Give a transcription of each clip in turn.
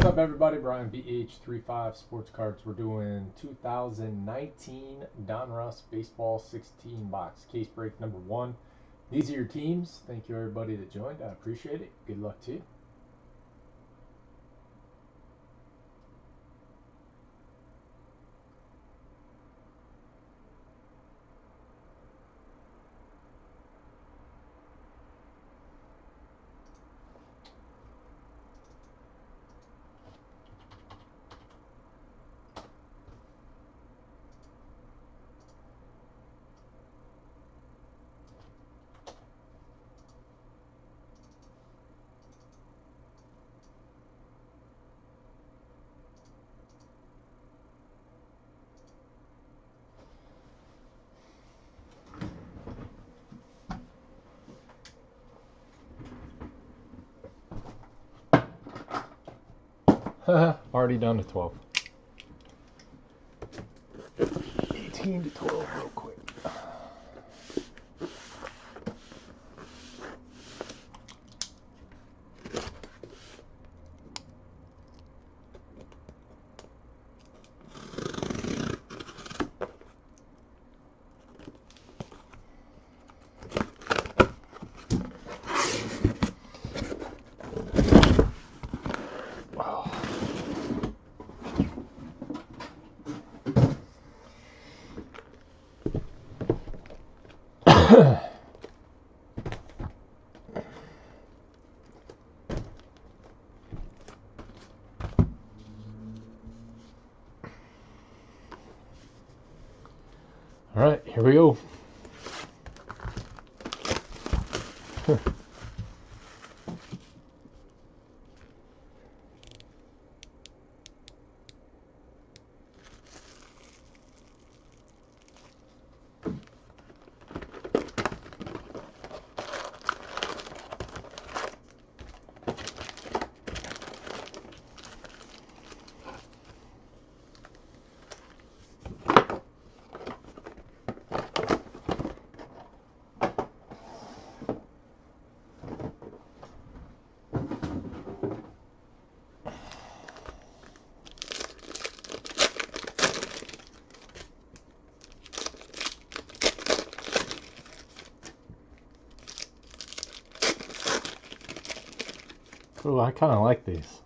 What's up, everybody? Brian BH35 Sports Cards. We're doing 2019 Don Donruss Baseball 16 box case break number one. These are your teams. Thank you, everybody that joined. I appreciate it. Good luck to you. Already down to 12. 18 to 12 real quick. All right, here we. I kind of like these.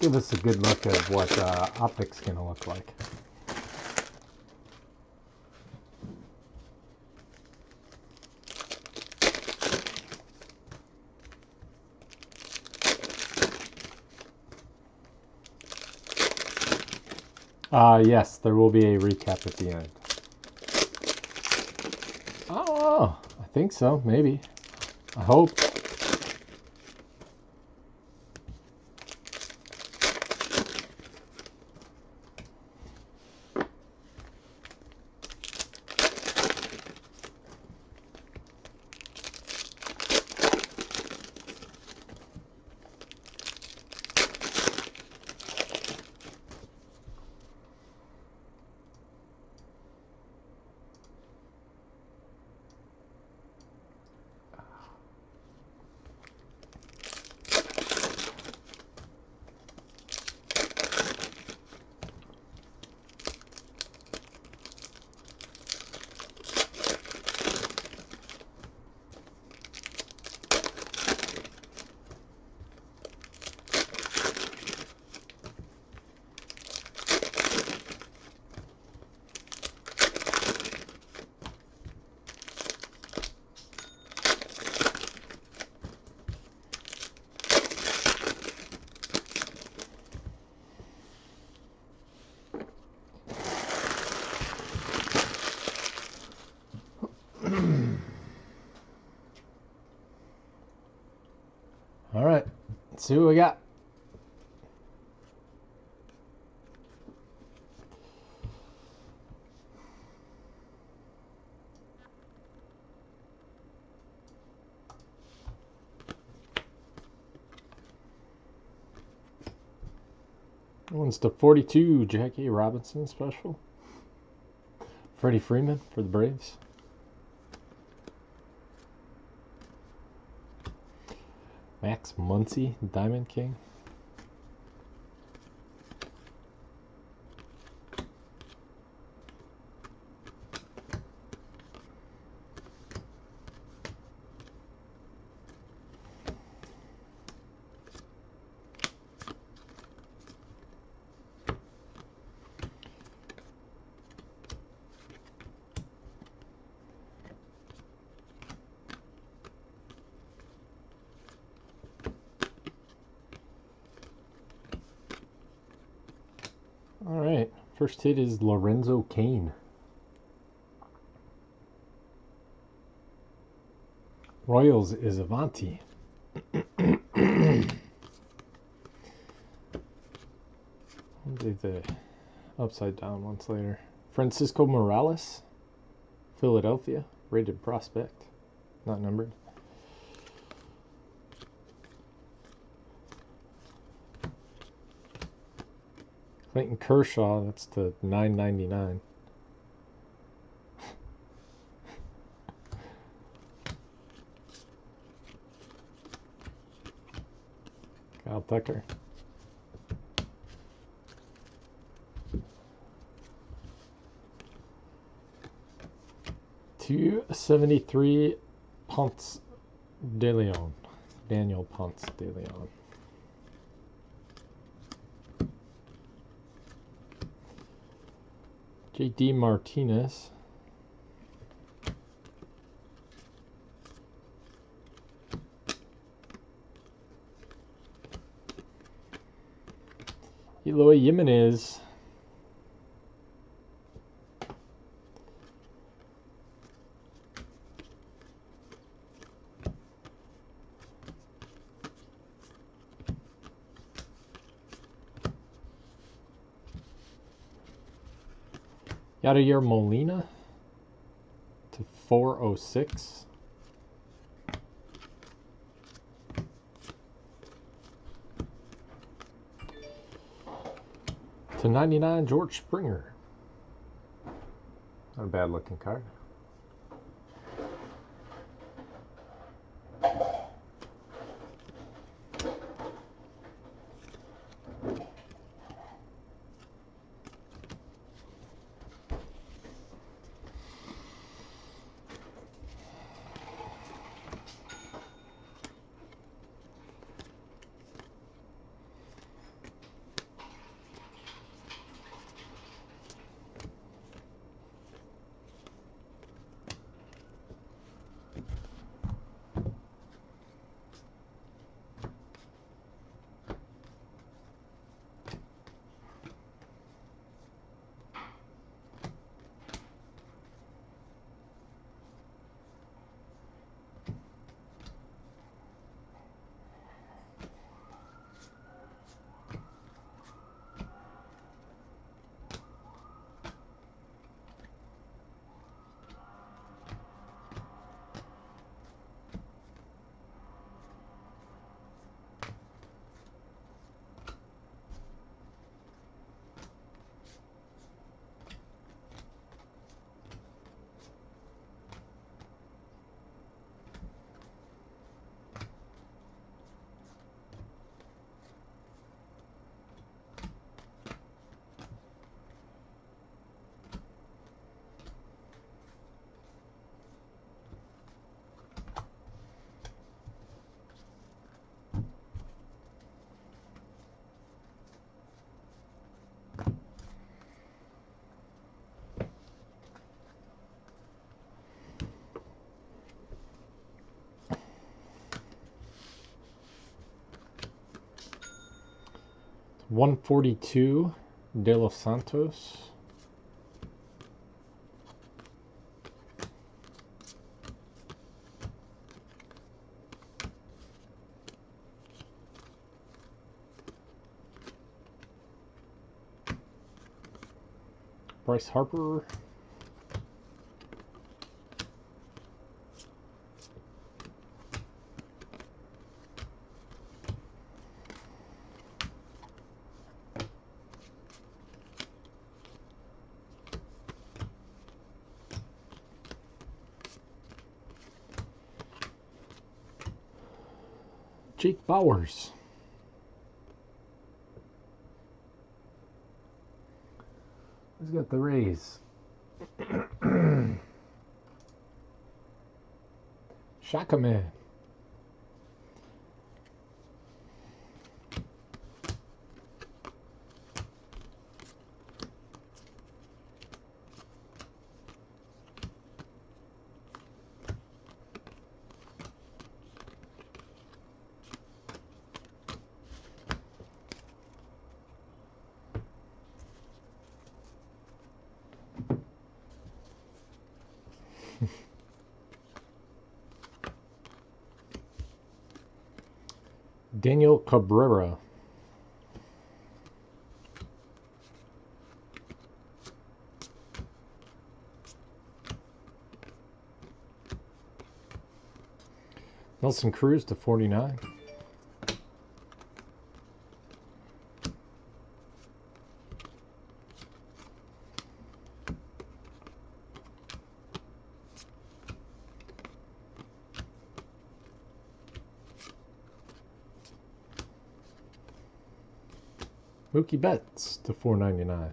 Give us a good look at what uh, optics going to look like. Uh, yes, there will be a recap at the end. Oh, I think so, maybe. I hope. All right, let's see what we got. One's the 42 Jackie Robinson special. Freddie Freeman for the Braves. Max Muncy, Diamond King. All right, first hit is Lorenzo Cain. Royals is Avanti. Do the upside down ones later. Francisco Morales, Philadelphia, rated prospect, not numbered. Clayton Kershaw, that's the 999. Kyle Tucker. Two seventy three Ponce de Leon. Daniel Ponce de Leon. JD Martinez. Eloy Jimenez. Yadier Molina to 406. To 99, George Springer. Not a bad looking card. One forty two, De Los Santos. Bryce Harper. Who's got the Rays? Shaka Man. Daniel Cabrera. Nelson Cruz to 49. Mookie Betts to 4.99,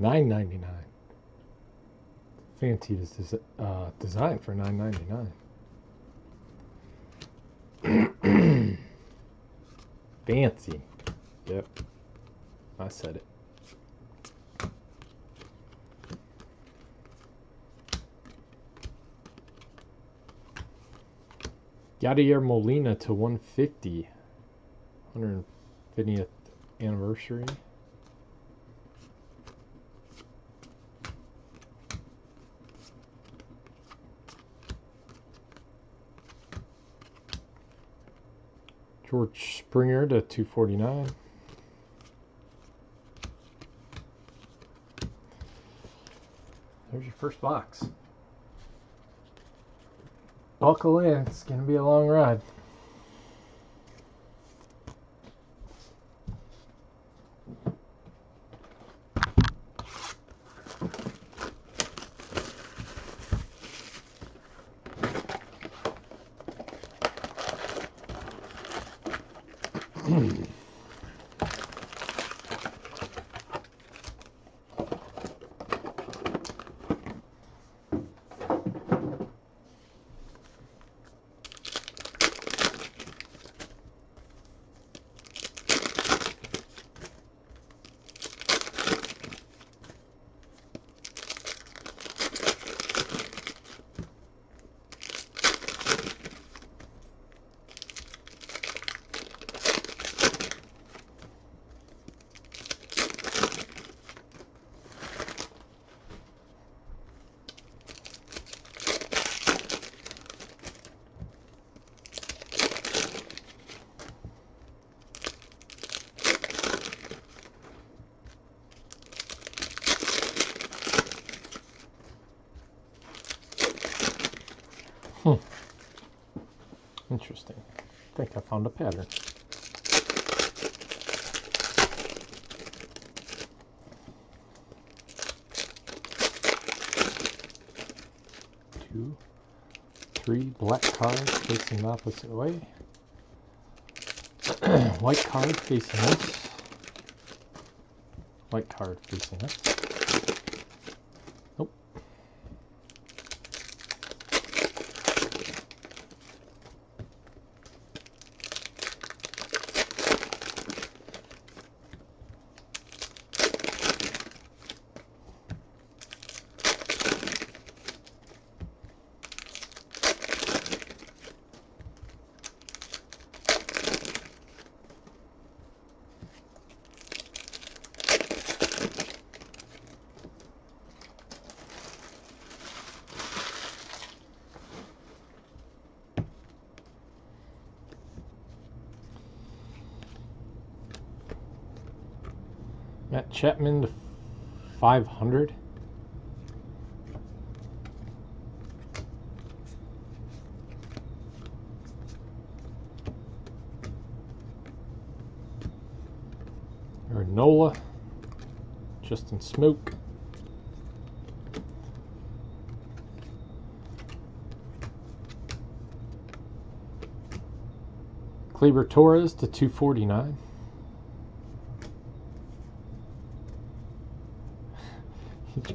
9.99. Fancy is des uh, designed for 9.99. Fancy. Yep. I said it. Yadier Molina to 150. 150th anniversary. George Springer to 249. There's your first box. Buckle in, it's going to be a long ride. Hmm. Interesting. I think I found a pattern. Two, three black cards facing the opposite way. White card facing us. White card facing us. Matt Chapman to 500. Or Nola. Justin Smoak. Gleyber Torres to 249.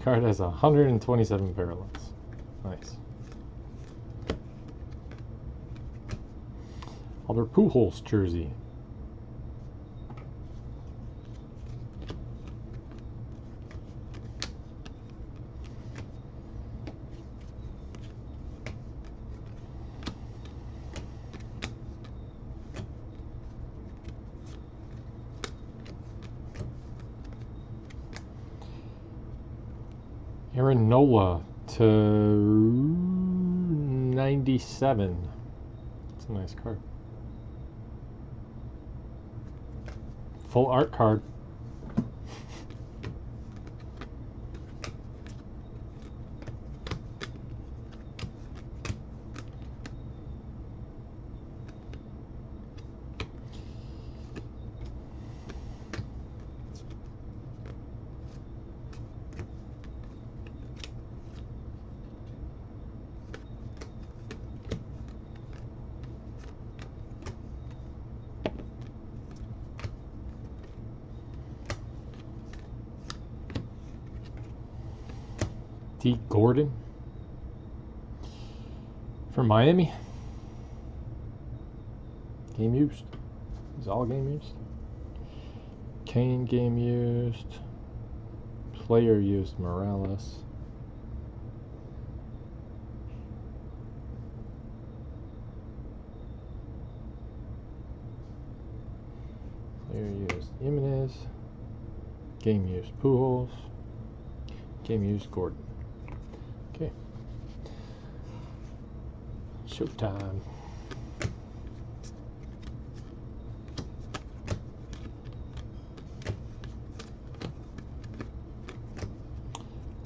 Card has 127 parallels. Nice. Albert Pujols jersey. Aaron Nola to 97. It's a nice card. Full art card. Dee Gordon from Miami. Game used. Is all game used. Cain game used. Used Morales. Player used Jimenez. Game used Pujols. Game used Gordon. Okay. Showtime.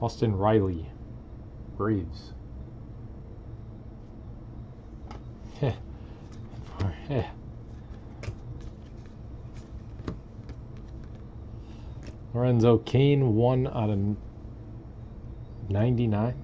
Austin Riley, Braves. Lorenzo Cain, one out of 99.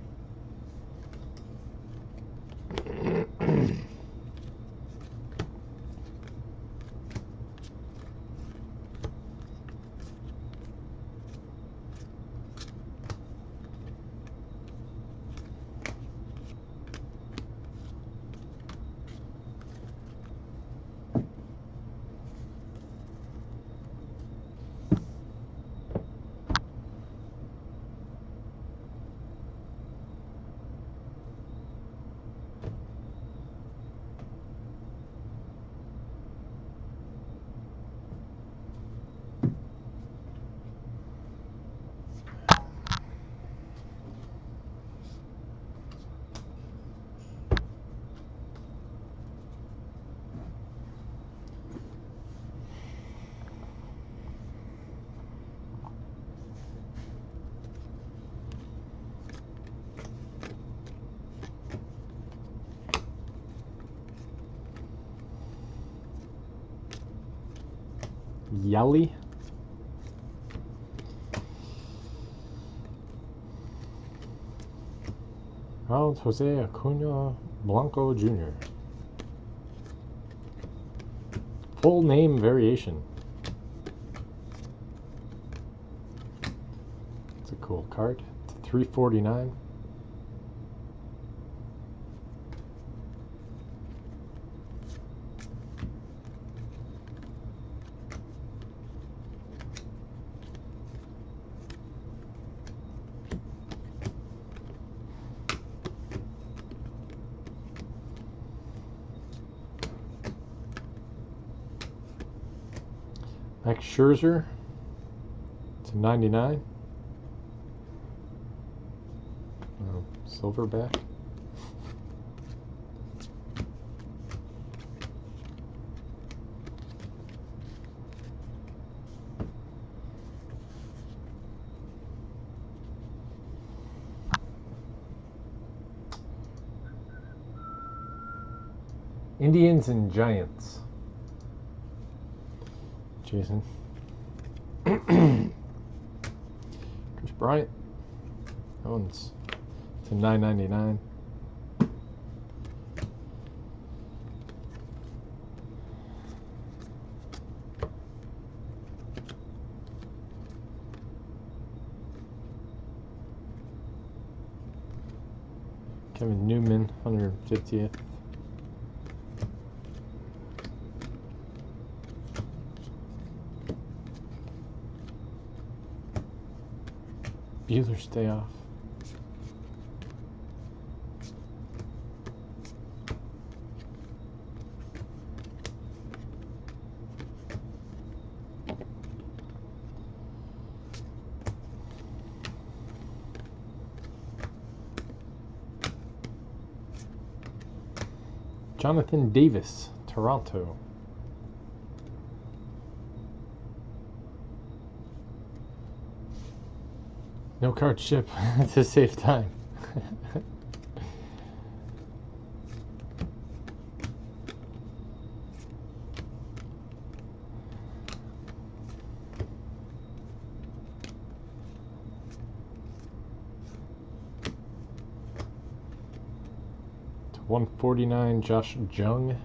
Yelly. Ronald Jose Acuna Blanco Jr. Full name variation. It's a cool card. It's 349. Max Scherzer to 99. Oh, Silverback. Indians and Giants. Jason. right? That one's to nine ninety nine. Kevin Newman, 150th. Buehler stay off. Jonathan Davis, Toronto. No card ship to save time. to 149 Josh Jung.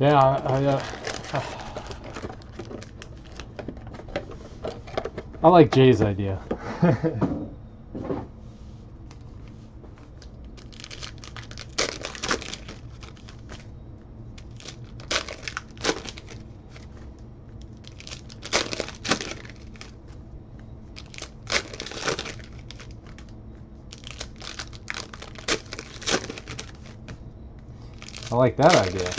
Yeah, I, uh, I like Jay's idea. I like that idea.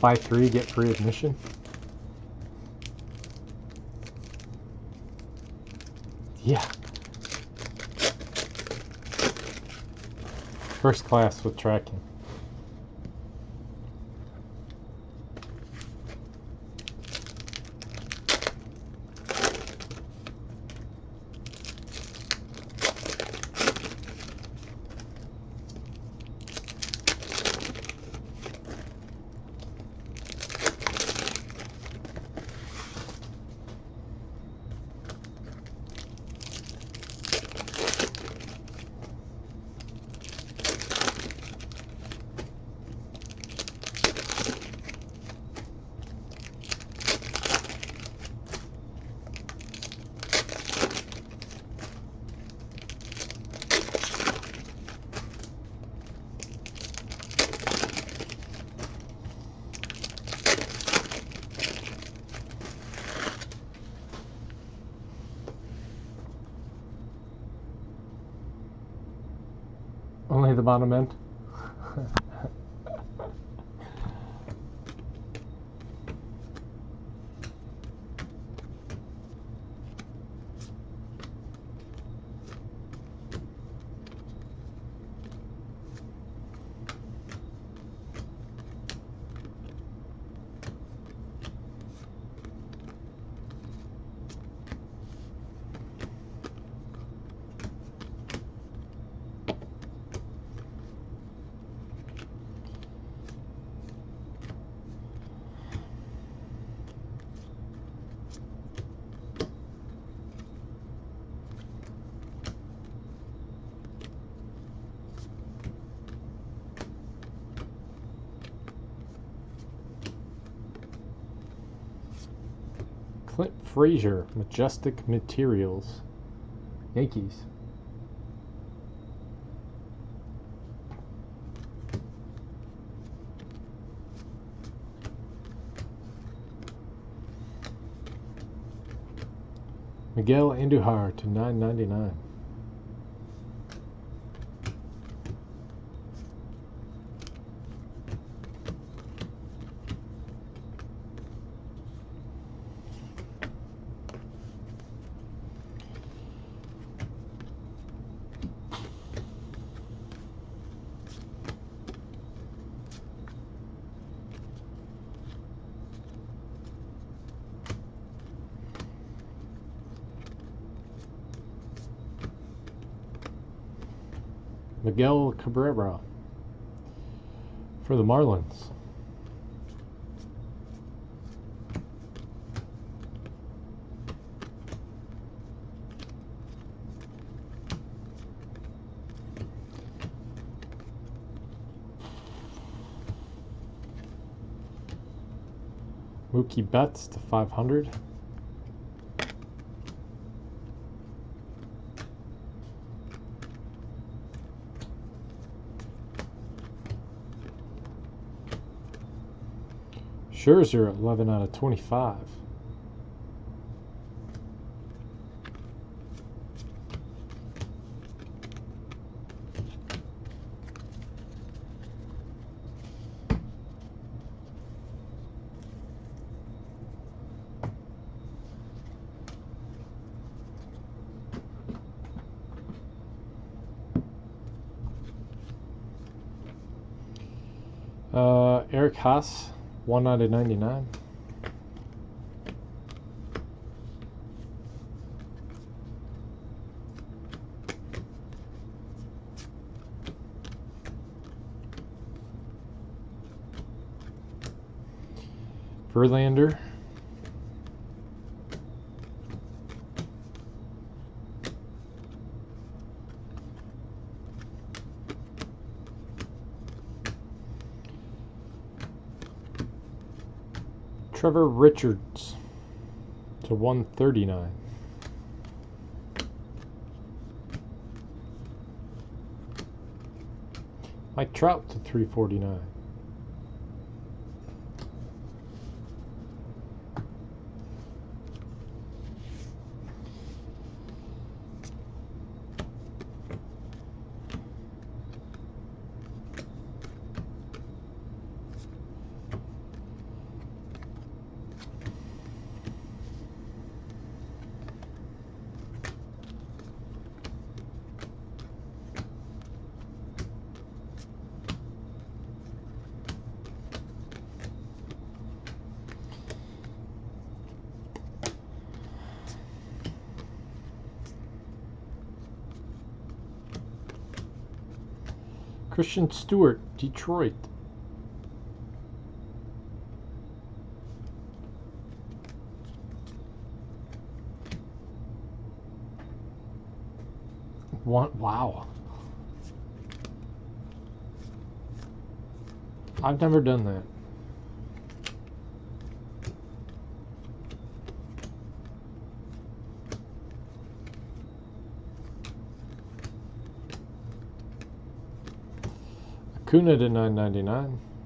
Buy three, get free admission. Yeah. First class with tracking. Frazier, Majestic Materials. Yankees. Miguel Andujar to 9.99. Miguel Cabrera for the Marlins. Mookie Betts to 500. Scherzer 11 out of 25. Uh, Eric Haas, 1 out of 99. Verlander. Trevor Richards to 139. Mike Trout to 349. Christin Stewart, Detroit. One, wow. I've never done that. Acuna to 999.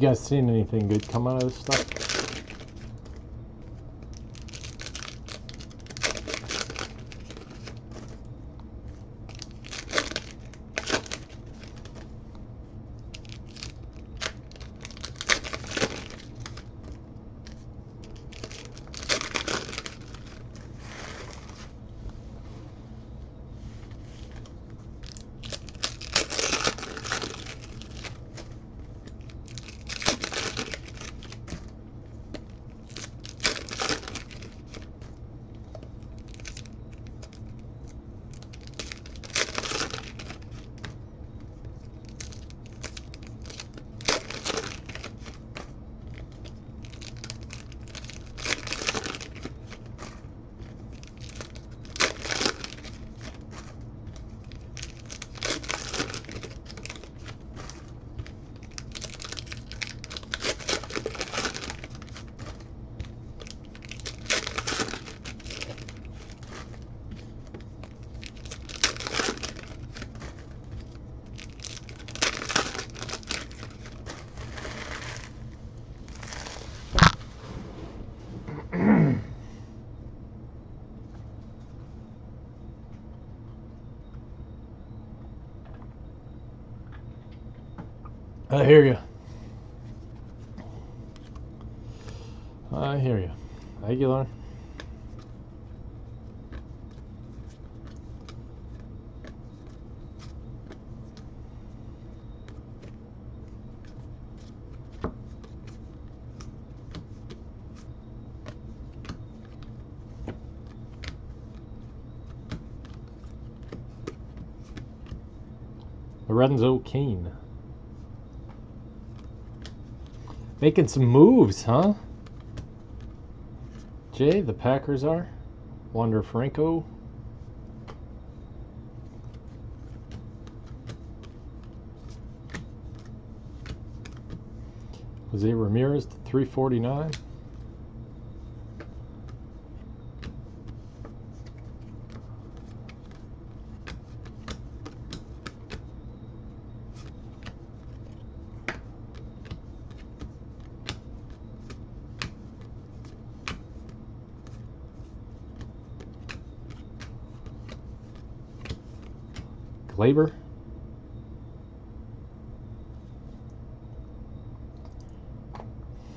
You guys seen anything good come out of this stuff? I hear you. I hear you. Lauren. Lorenzo Cain. Making some moves, huh? Jay, the Packers are. Wander Franco. Jose Ramirez to 349. Labor.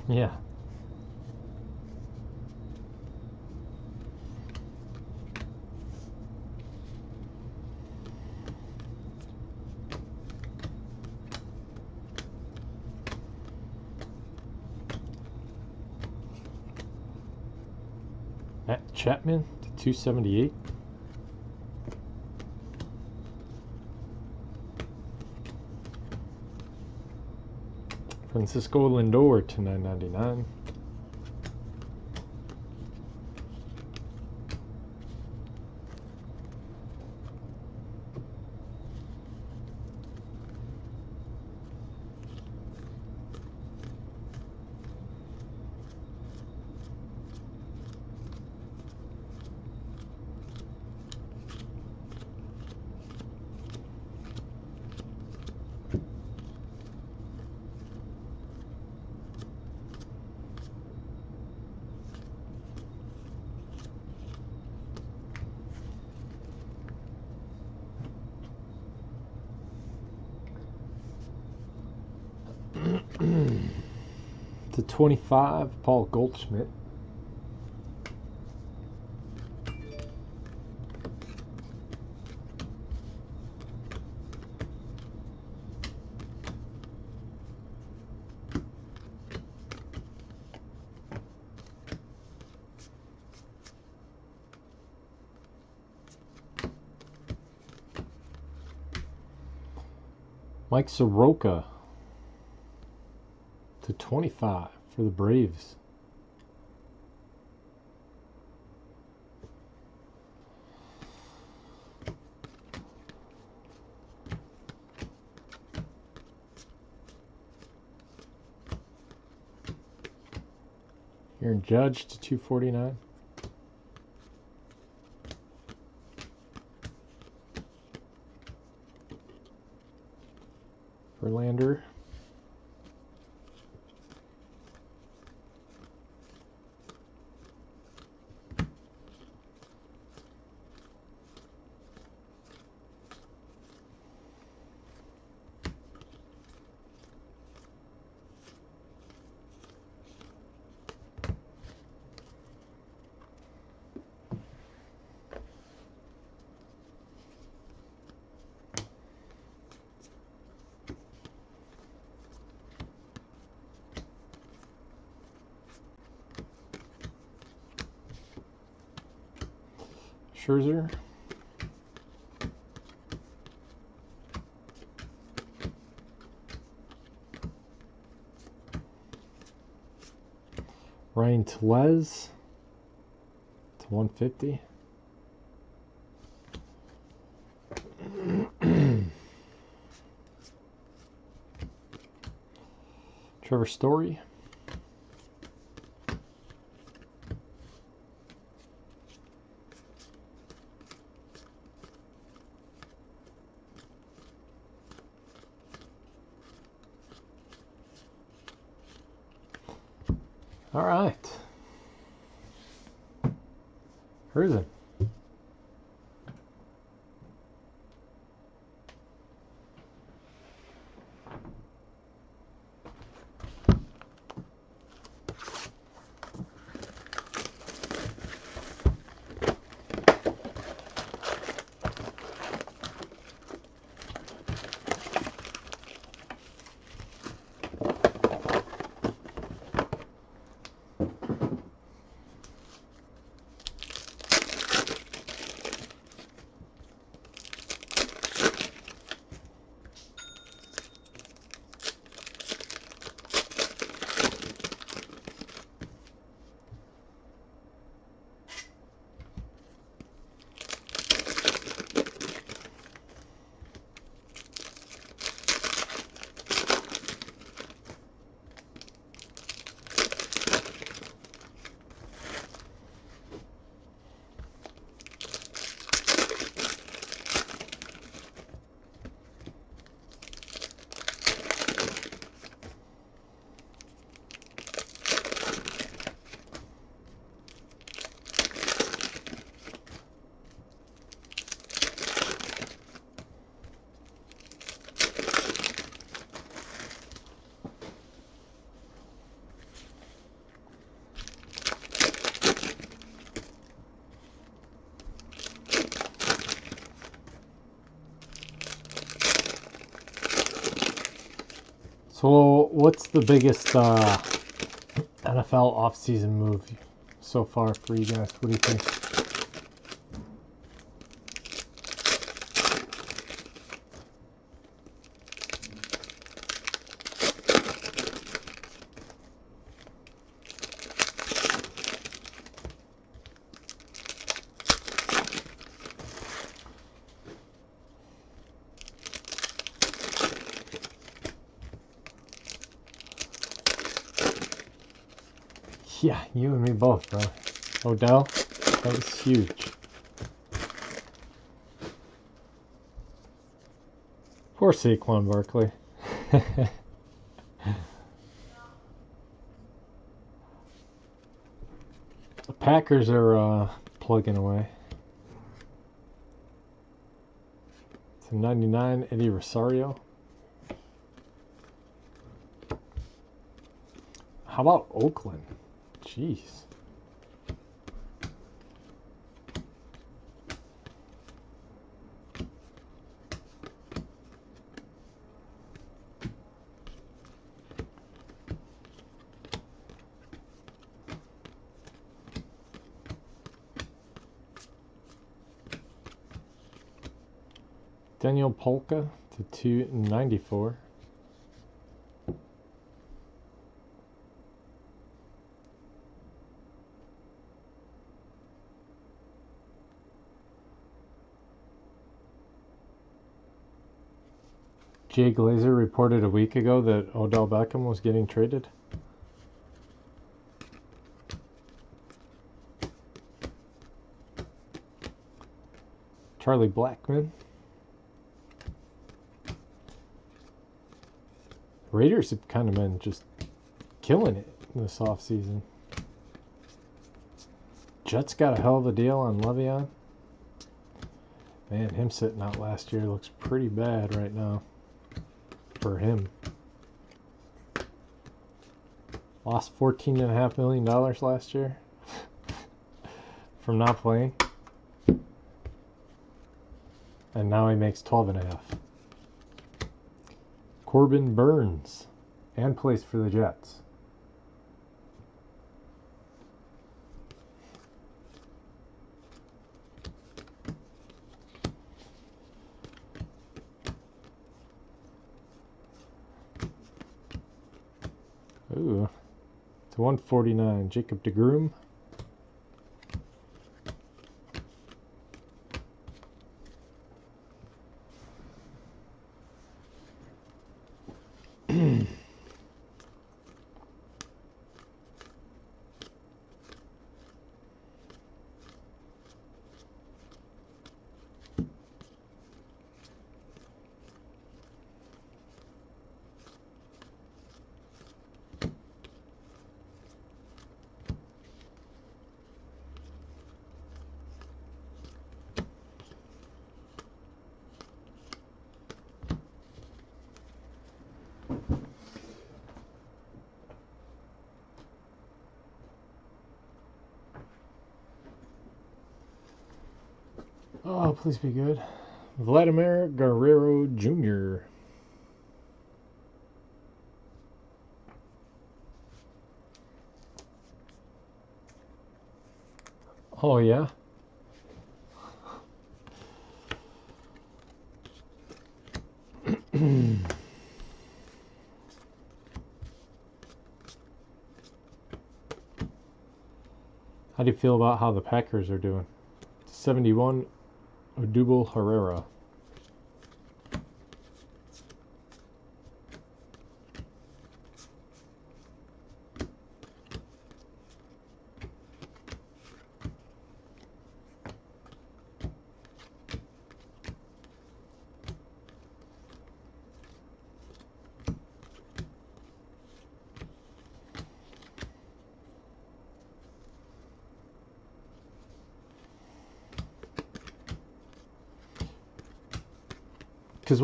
Yeah. Matt Chapman to 278. Francisco Lindor to 999. to 25, Paul Goldschmidt. Mike Soroka to 25 for the Braves. Aaron Judge to 249. Verlander Scherzer. Ryan Teles to 150. Trevor Story. So, what's the biggest uh, NFL offseason move so far for you guys? What do you think? Yeah, you and me both, bro. Odell, that was huge. Poor Saquon Barkley. the Packers are uh, plugging away. It's a 99 Eddie Rosario. How about Oakland? Jeez. Daniel Palka to 294. Jay Glazer reported a week ago that Odell Beckham was getting traded. Charlie Blackmon. Raiders have kind of been just killing it this offseason. Jets got a hell of a deal on Le'Veon. Man, him sitting out last year looks pretty bad right now for him. Lost fourteen and a half million dollars last year from not playing. And now he makes twelve and a half. Corbin Burnes and plays for the Jets. Ooh. To 149, Jacob deGrom. Oh, please be good. Vladimir Guerrero Jr. Oh, yeah? How do you feel about how the Packers are doing? 71 Odubel Herrera.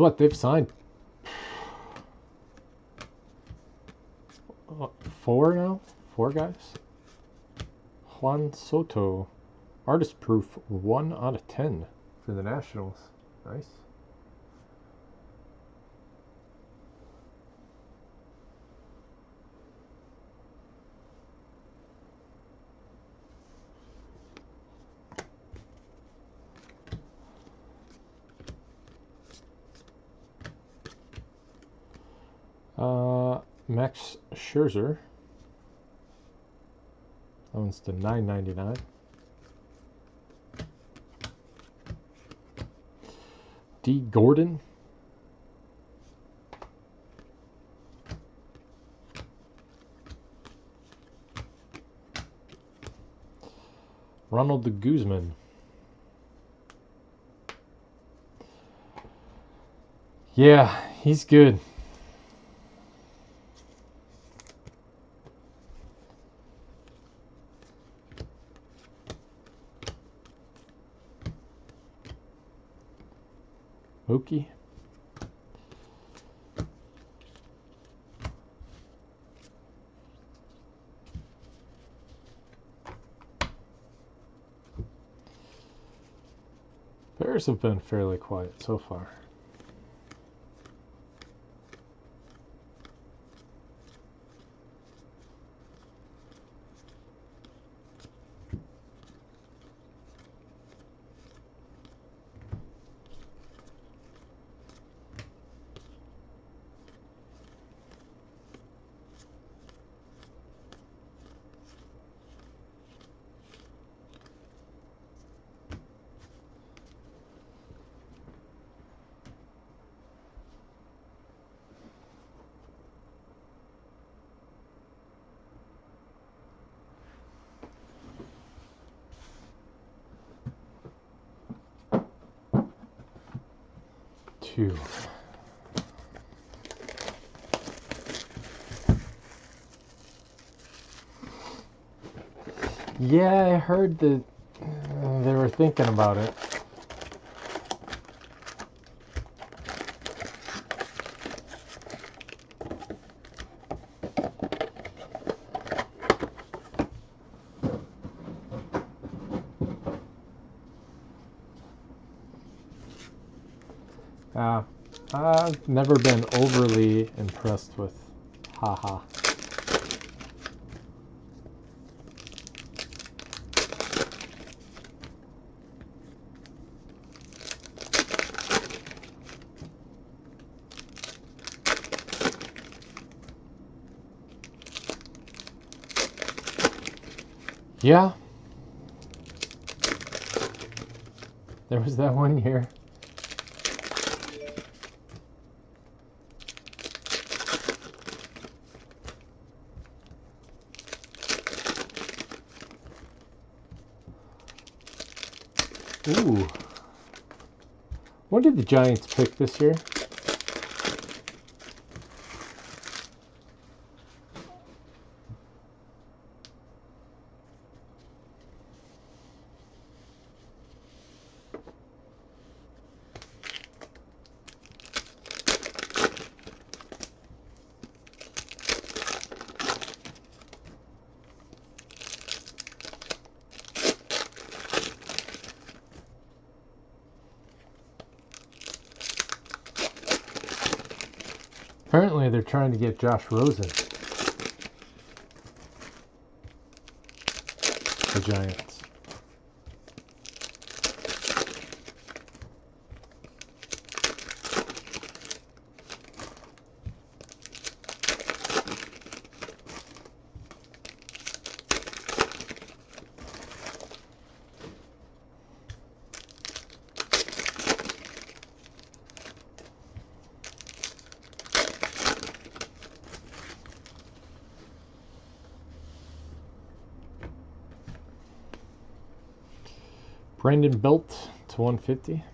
What they've signed uh, four now, four guys. Juan Soto, artist proof one out of ten for the Nationals. Nice. Uh, Max Scherzer. That one's to nine ninety nine. Dee Gordon. Ronald the Guzman. Yeah, he's good. Bears have been fairly quiet so far. Two. Yeah, I heard that uh, they were thinking about it. never been overly impressed with haha. Yeah. There was that one here. Did the Giants pick this year? Apparently, they're trying to get Josh Rosen. The Giants. Brandon Belt to 150.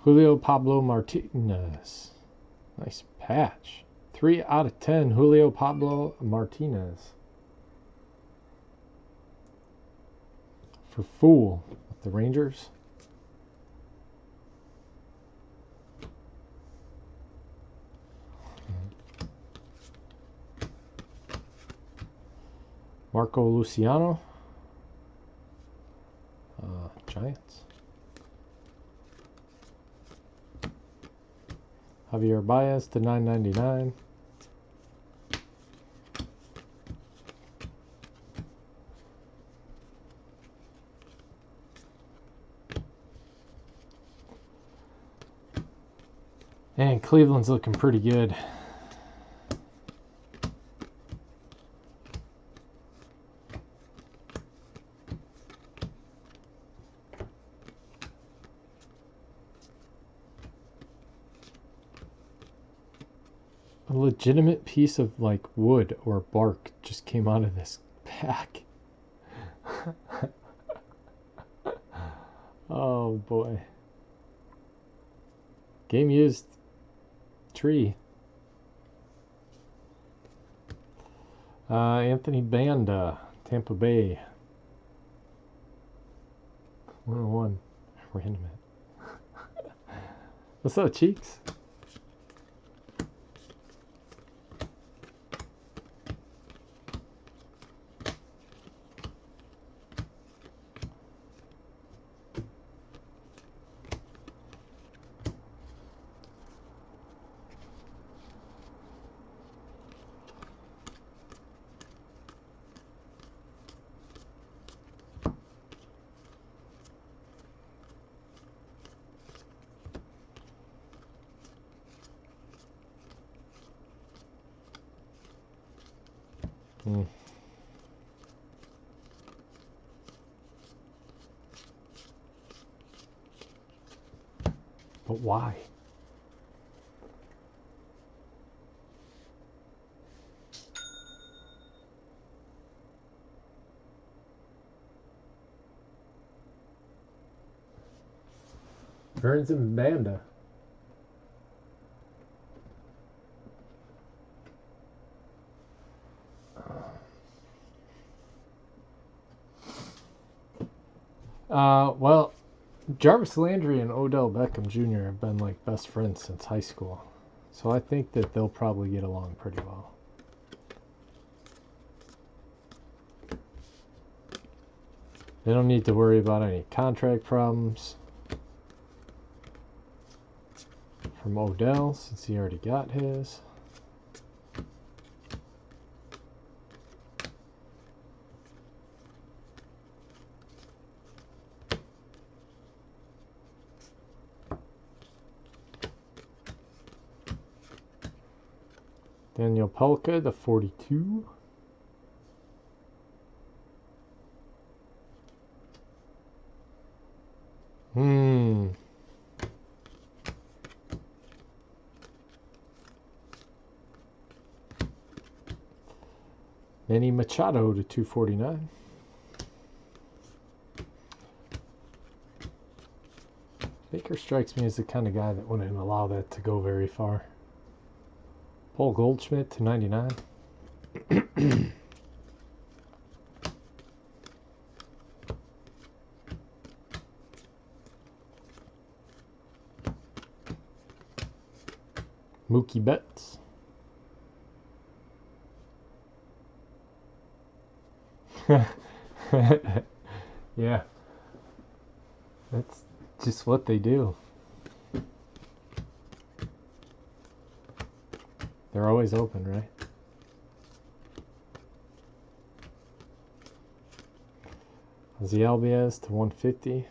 Julio Pablo Martinez. Nice patch. 3 out of 10, Julio Pablo Martinez. For Fool with the Rangers. Marco Luciano, uh, Giants. Javier Baez to 999. And Cleveland's looking pretty good. A legitimate piece of like wood or bark just came out of this pack. oh boy. Game used tree. Uh, Anthony Banda, Tampa Bay. 101. Random. What's up, Cheeks? Hmm. But why? Burnes and Banda. Uh, well, Jarvis Landry and Odell Beckham Jr. have been like best friends since high school. So I think that they'll probably get along pretty well. They don't need to worry about any contract problems from Odell since he already got his. Daniel Palka, the 42. Machado to 249. Baker strikes me as the kind of guy that wouldn't allow that to go very far. Paul Goldschmidt to 99. Mookie Betts. yeah. That's just what they do. They're always open, right? Albies to 150.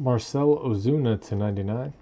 Marcell Ozuna to 99.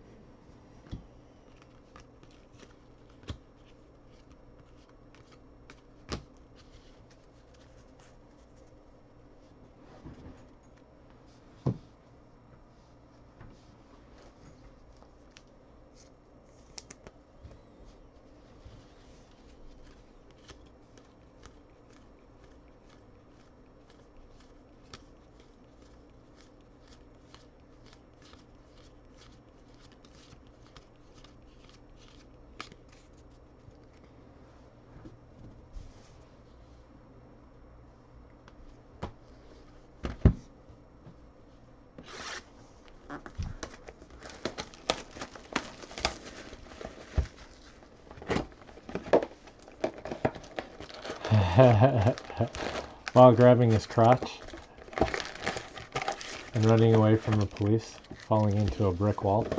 While grabbing his crotch and running away from the police, falling into a brick wall.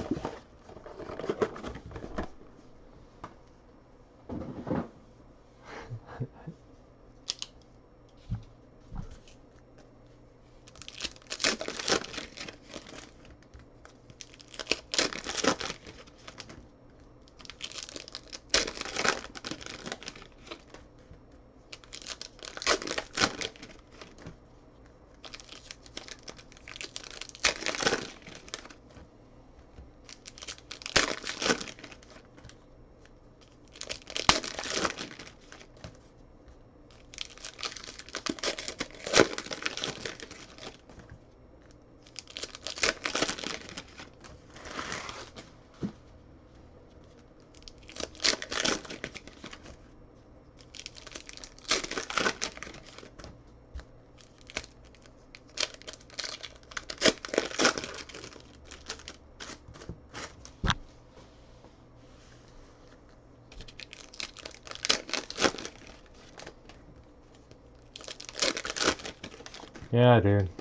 Yeah, dude.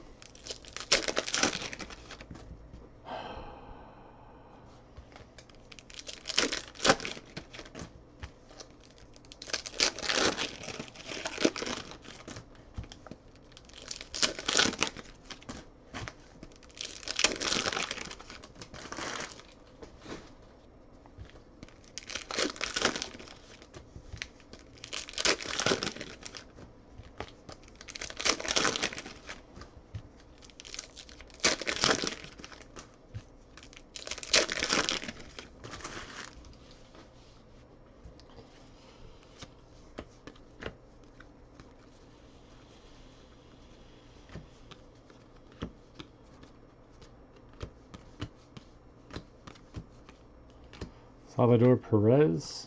Salvador Perez.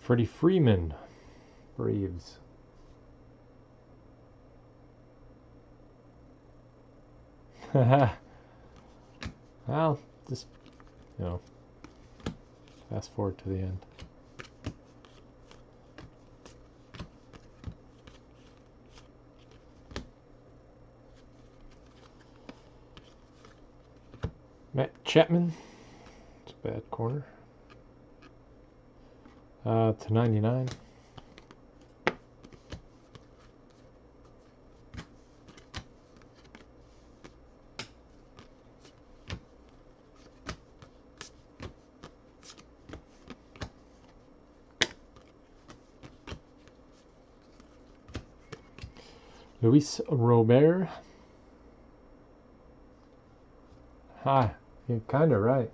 Freddie Freeman, Braves. well, just, you know, fast forward to the end. Chapman. It's a bad corner. Uh, to 99. Luis Robert. Hi, you're kind of right.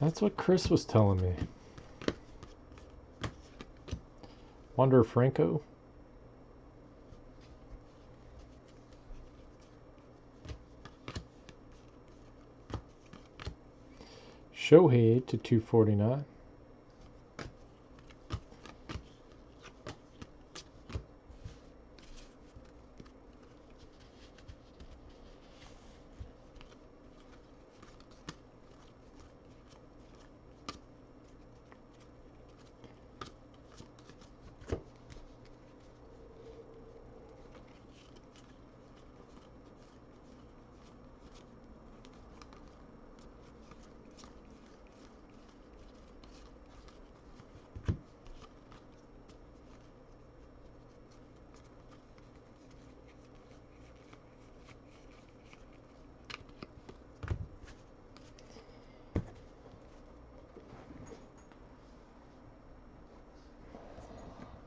That's what Chris was telling me. Wander Franco. Shohei to 249.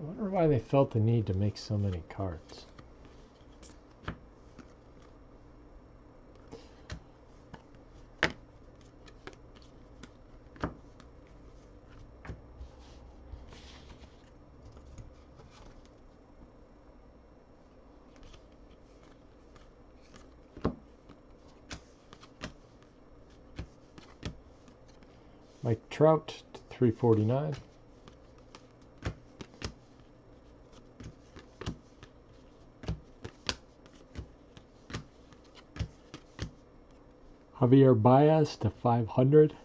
I wonder why they felt the need to make so many cards. Mike Trout to 349. Javier Baez to 500.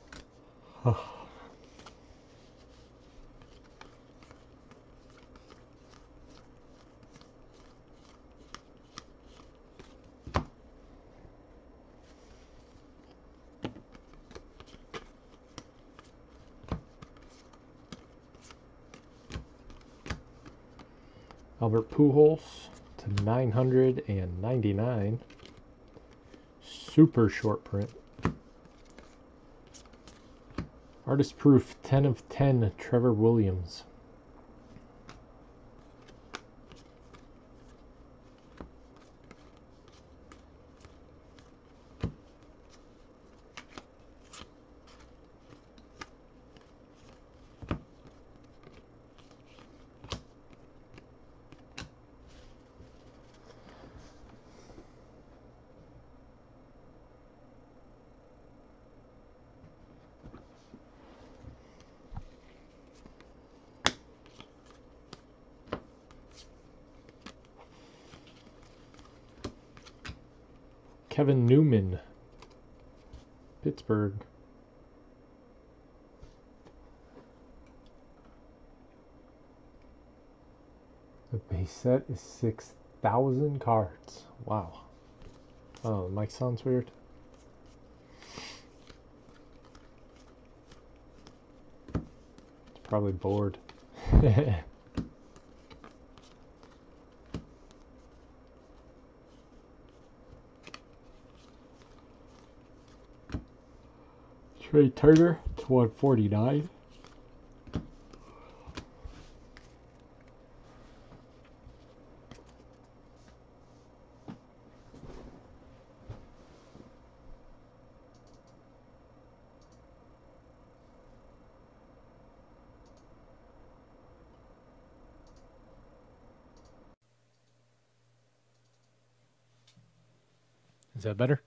Albert Pujols to 999. Super short print. Artist proof 10 of 10 Trevor Williams. Kevin Newman, Pittsburgh. The base set is 6,000 cards. Wow. Oh, mic sounds weird. It's probably bored. Trea Turner to 149. That better?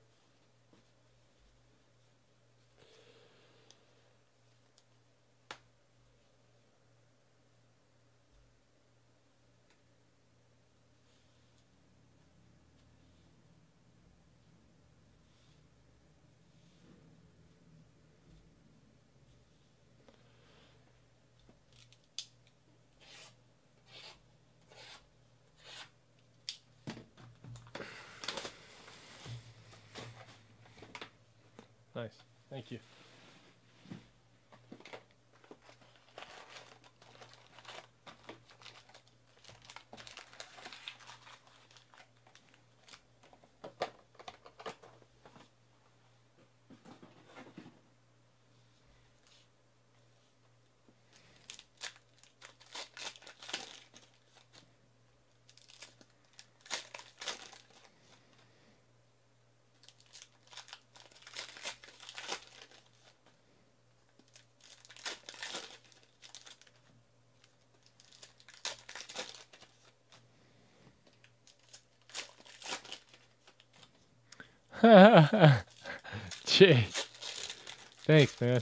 Jay. Thanks, man.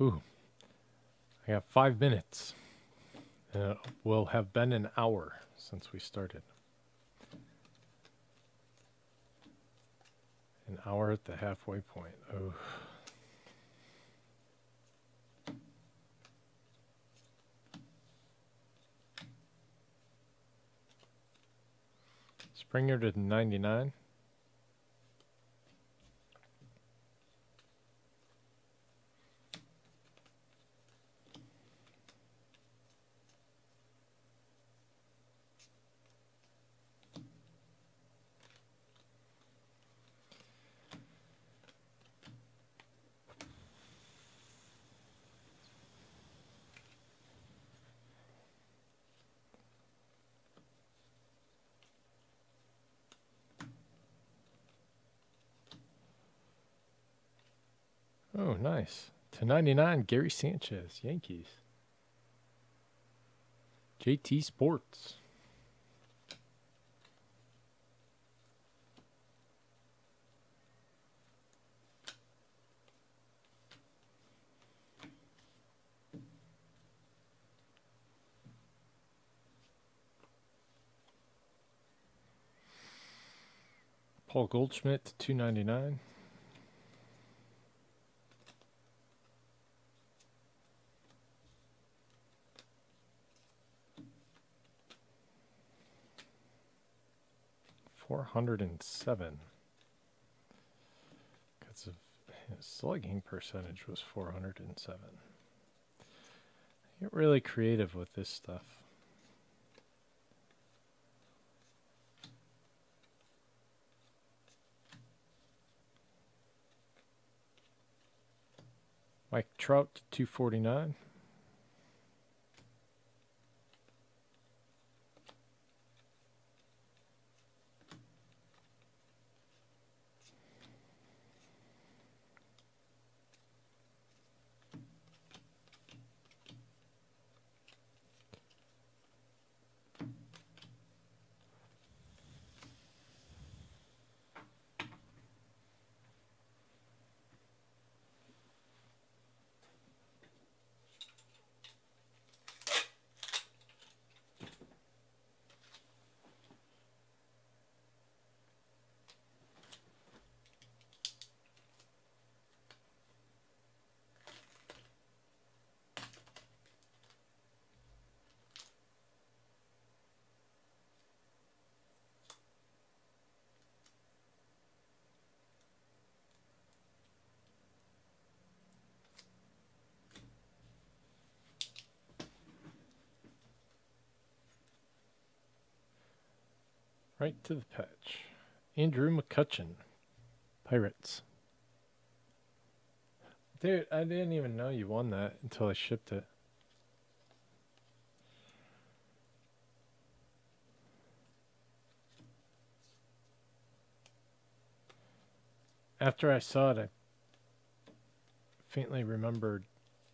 Ooh. I got five minutes. Uh, will have been an hour since we started. An hour at the halfway point. Oh. Springer to 99. Oh, nice. To 99, Gary Sanchez, Yankees. JT Sports. Paul Goldschmidt, 299. Four hundred and seven. Because his slugging percentage was four hundred and seven. Get really creative with this stuff. Mike Trout, 249. Right to the patch. Andrew McCutchen, Pirates. Dude, I didn't even know you won that until I shipped it. After I saw it, I faintly remembered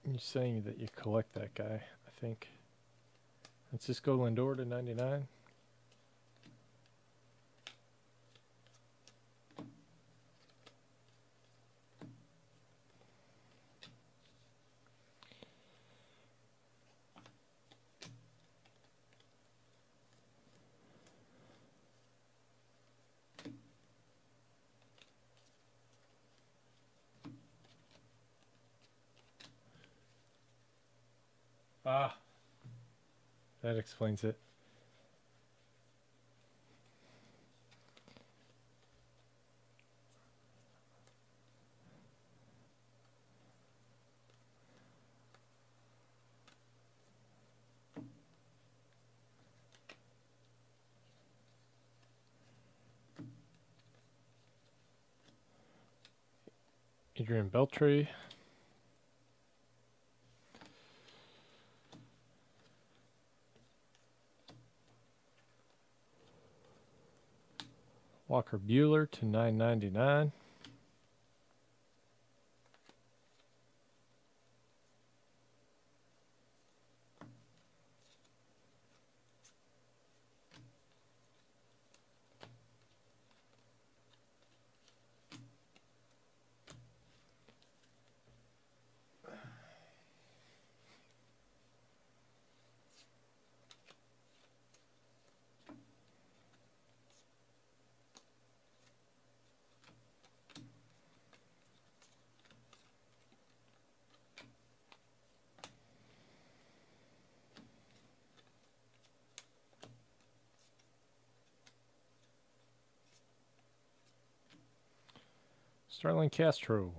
you saying that you collect that guy, I think. Francisco Lindor to 99. That explains it. Adrian Beltre. Walker Buehler to 999. Starlin Castro.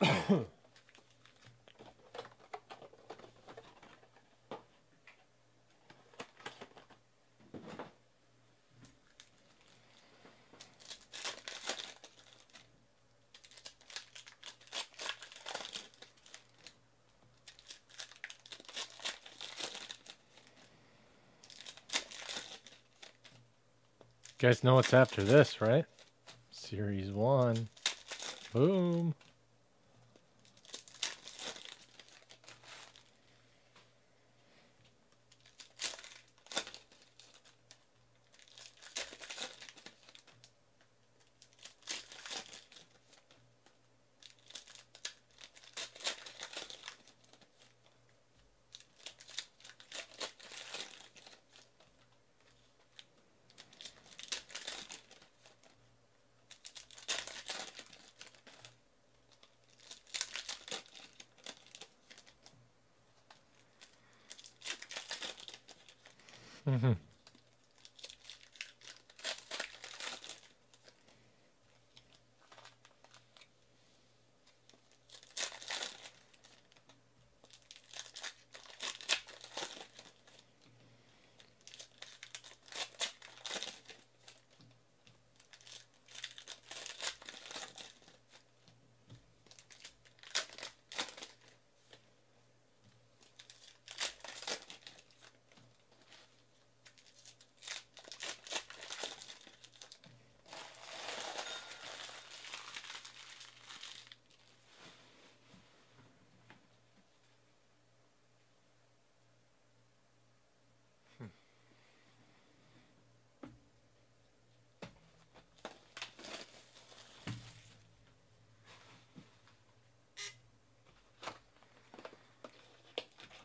You guys know what's after this, right? Series 1. Boom.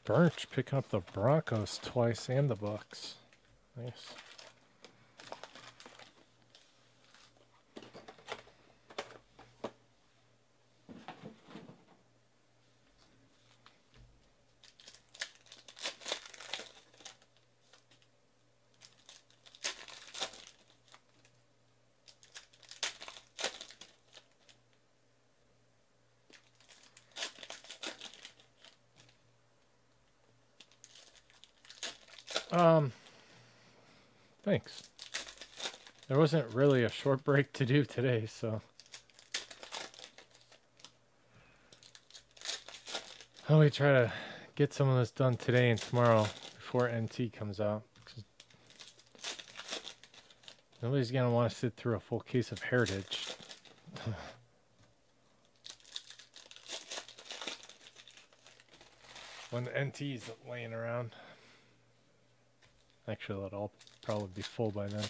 Birch picking up the Broncos twice and the Bucks. Nice. Um, thanks. There wasn't really a short break to do today, so. I'll we try to get some of this done today and tomorrow before NT comes out. Nobody's going to want to sit through a full case of Heritage. when the NT's laying around. Actually, that'll probably be full by then.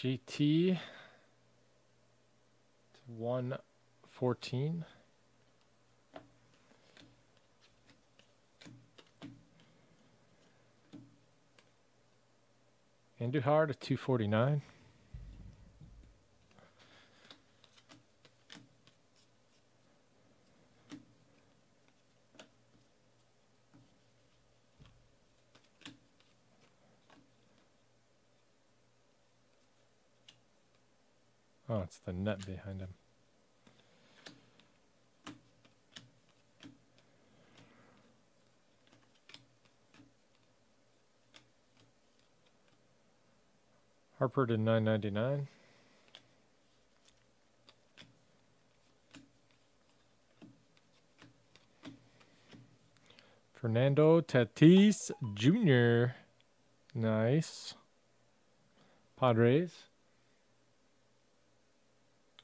GT to 114. Andujar to 249. Net behind him. Harper to 999. Fernando Tatis Jr. Nice. Padres.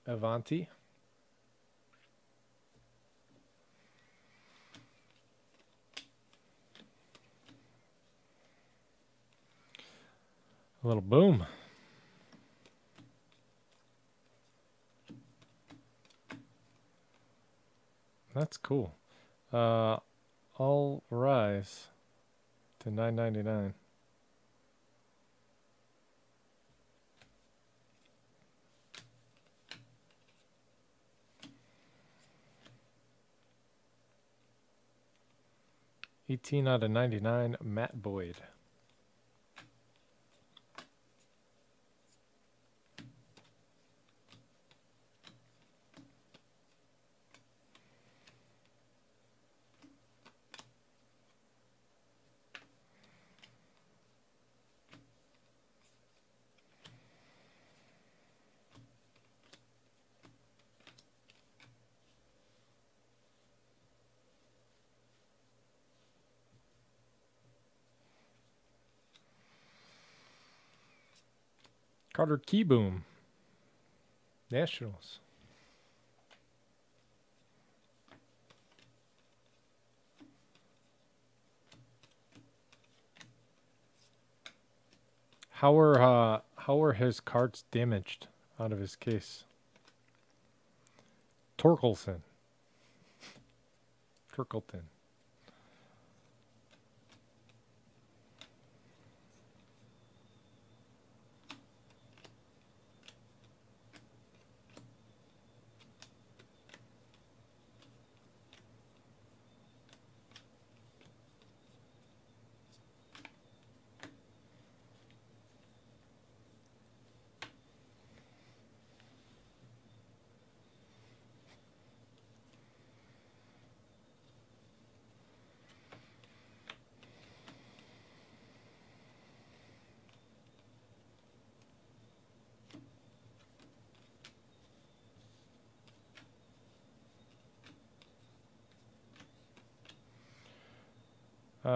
Avanti. A little boom. That's cool. Uh, all rise to 999. Eighteen out of ninety nine, Matt Boyd. Carter Kieboom. Nationals. How are uh, how are his cards damaged out of his case? Torkelson. Turkleton.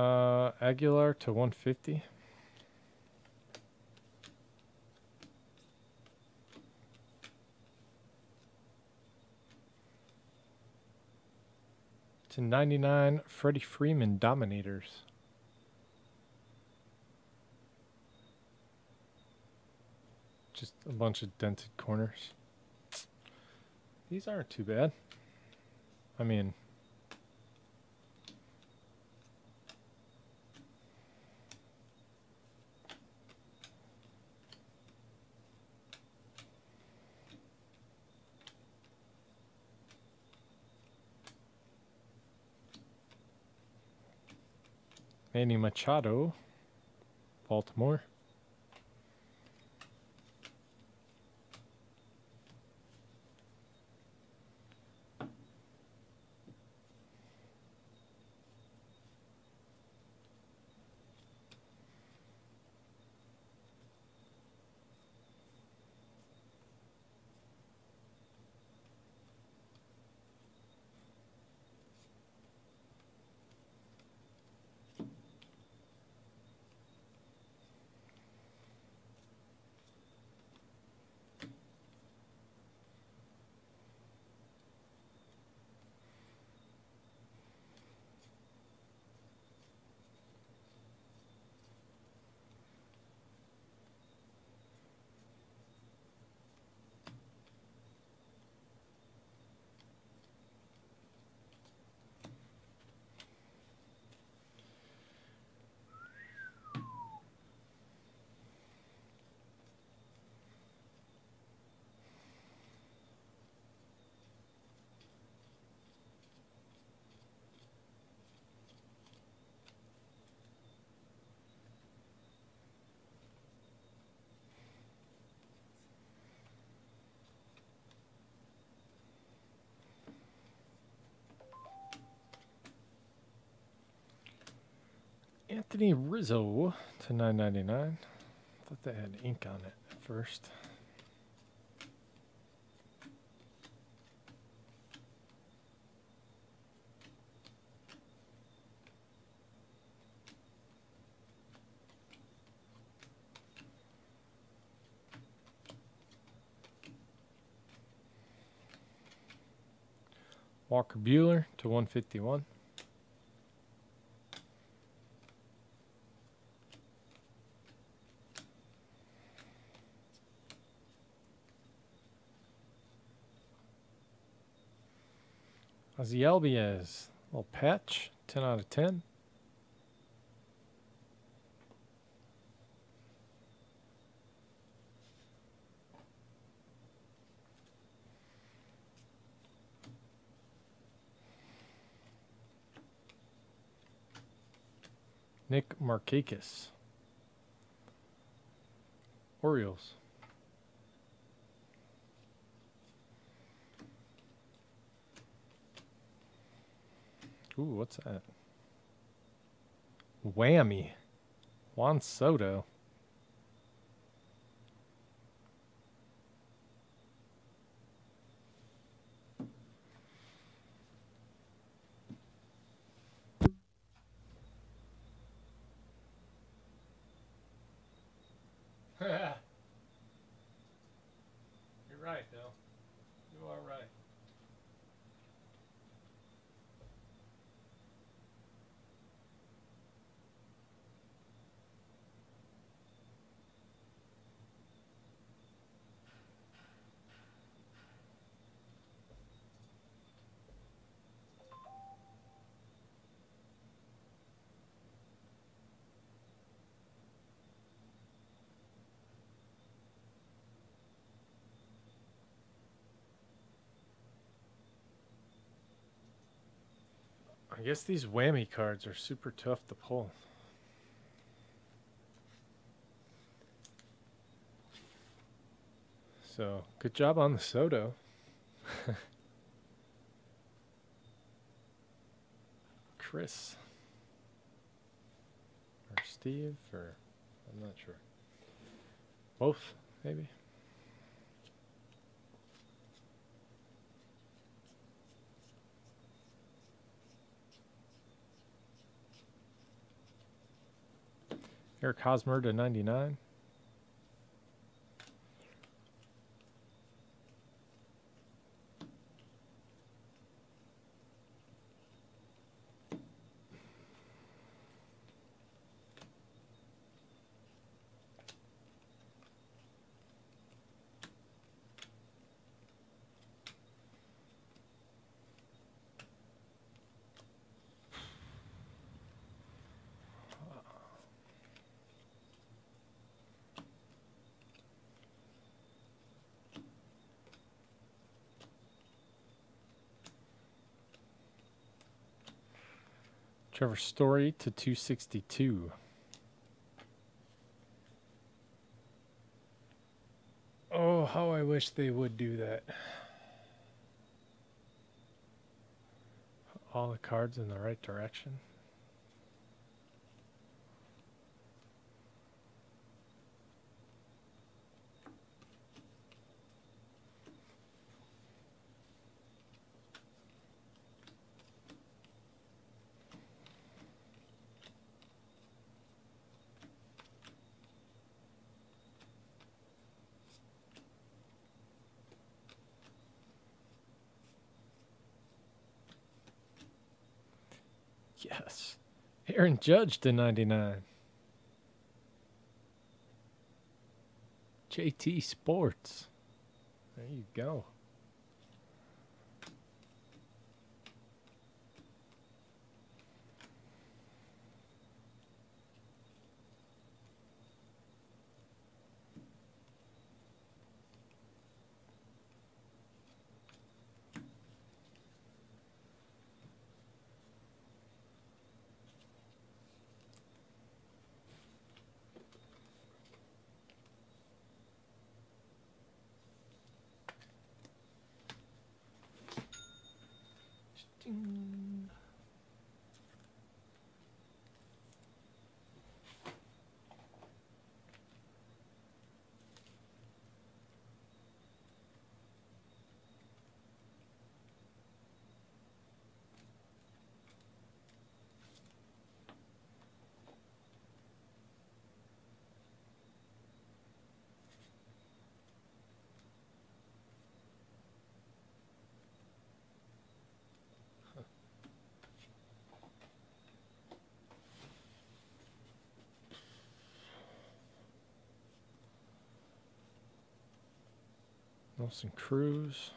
Uh, Aguilar to 150. To 99, Freddie Freeman Dominators. Just a bunch of dented corners. These aren't too bad. I mean, Manny Machado, Baltimore. Anthony Rizzo to 9.99. Thought they had ink on it at first. Walker Buehler to 151. Ozzie Albies, little patch, 10 out of 10. Nick Markakis. Orioles. Ooh, what's that? Whammy. Juan Soto. You're right, Bill. You are right. I guess these whammy cards are super tough to pull. So, good job on the Soto. Chris. Or Steve, or I'm not sure. Both, maybe. Eric Hosmer to 99. Trevor Story to 262. Oh, how I wish they would do that. All the cards in the right direction. Yes. Aaron Judge to 99. JT Sports. There you go. Nelson Cruz.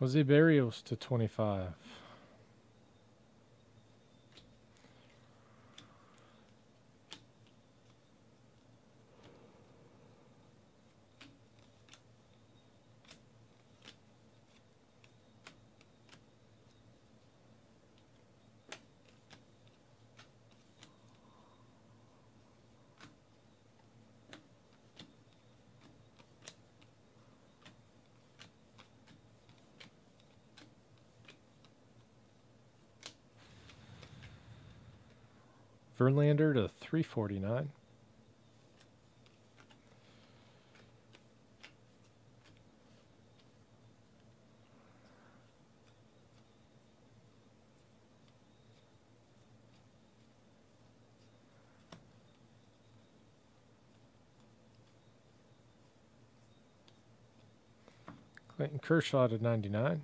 Jose Berrios to 25. Verlander to 349. Clayton Kershaw to 99.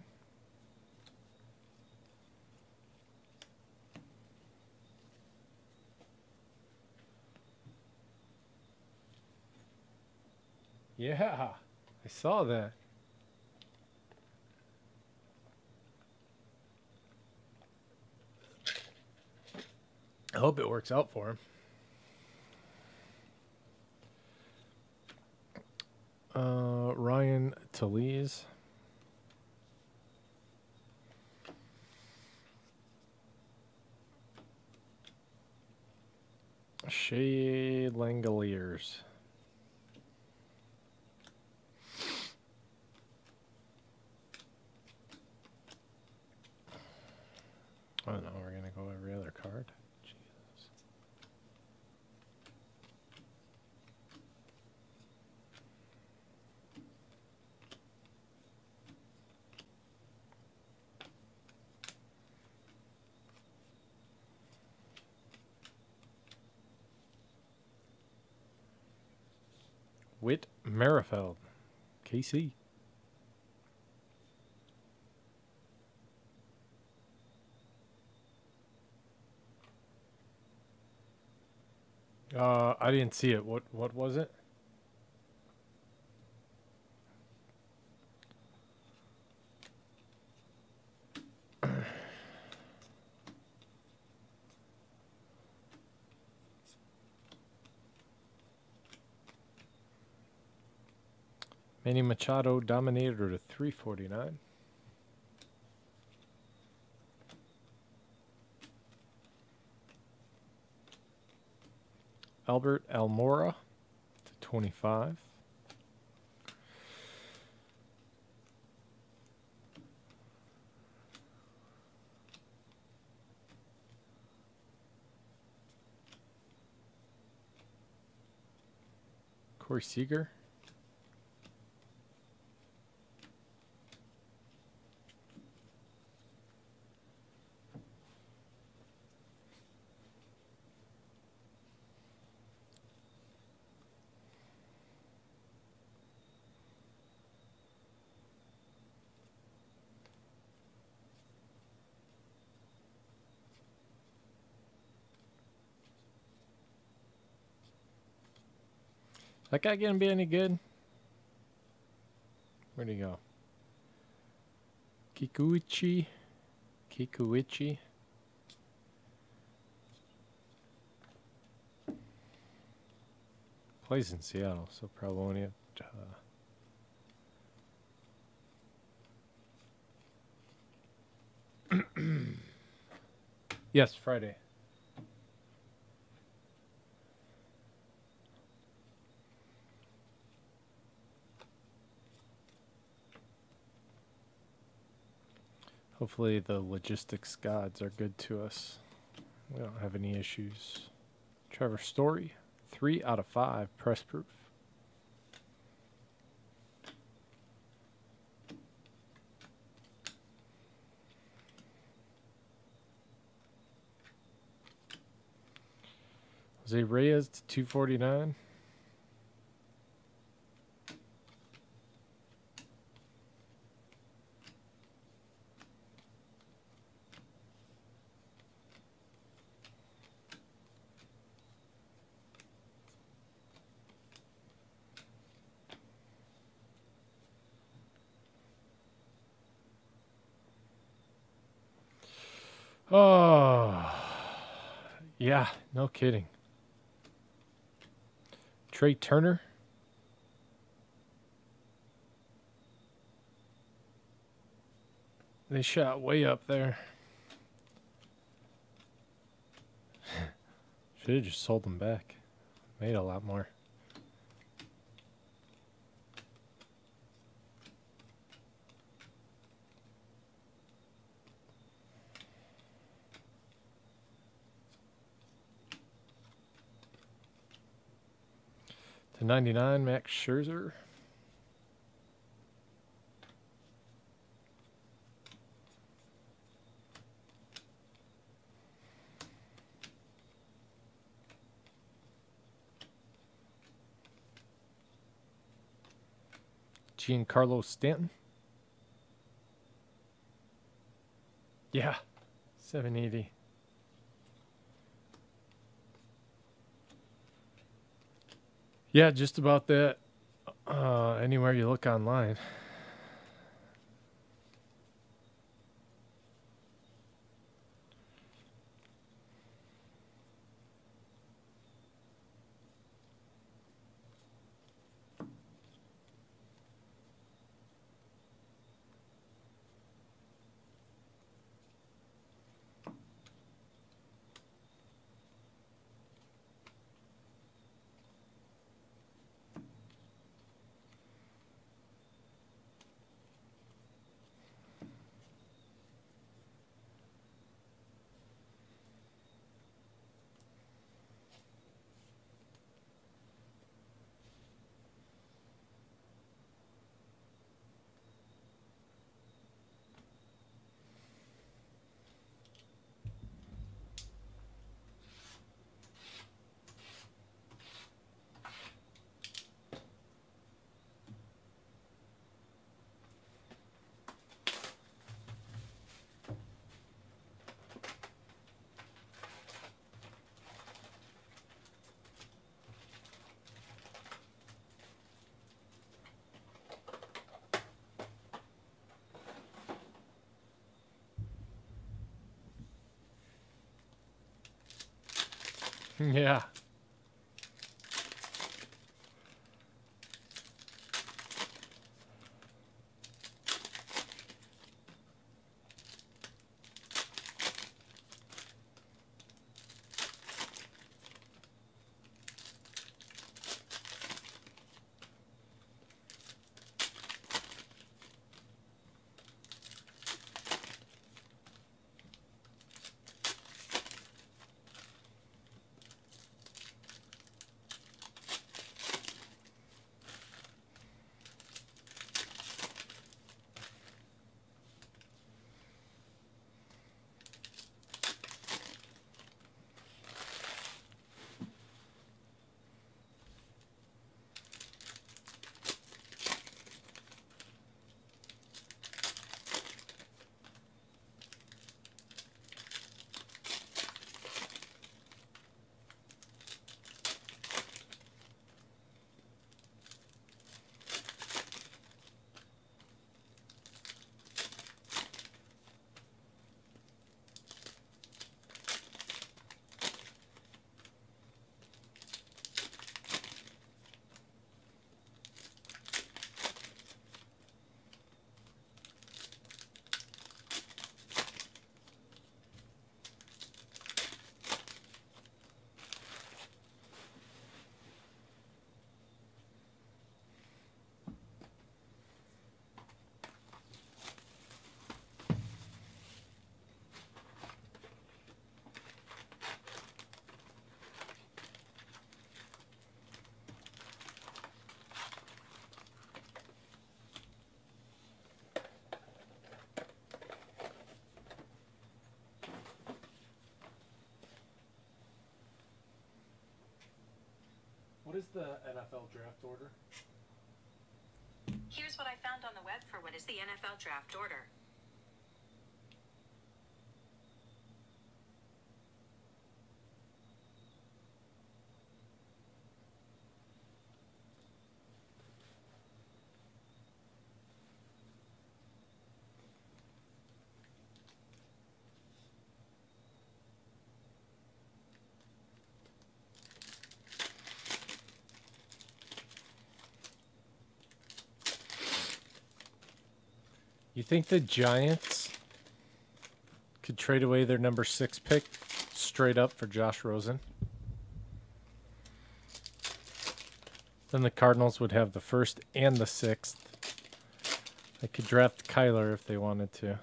Yeah, I saw that. I hope it works out for him. Uh, Ryan Talese. Shea Langoliers. Oh no, we're gonna go every other card. Jesus. Whit Merrifield, KC. Uh, I didn't see it. What what was it? Manny Machado Dominator to 349. Albert Almora to 25. Corey Seager. That guy gonna be any good? Where'd he go? Kikuchi? Kikuchi? Plays in Seattle, so probably won't uh, yes, Friday. Hopefully the logistics gods are good to us. We don't have any issues. Trevor Story, three out of five, press proof. Jose Reyes to 249. Yeah, no kidding. Trea Turner. They shot way up there. Should have just sold them back. Made a lot more. To 99, Max Scherzer. Giancarlo Stanton. Yeah, 780. Yeah, just about that. Uh, anywhere you look online. Yeah. What is the NFL draft order? Here's what I found on the web for what is the NFL draft order. Think the Giants could trade away their number six pick straight up for Josh Rosen? Then the Cardinals would have the first and the sixth. They could draft Kyler if they wanted to.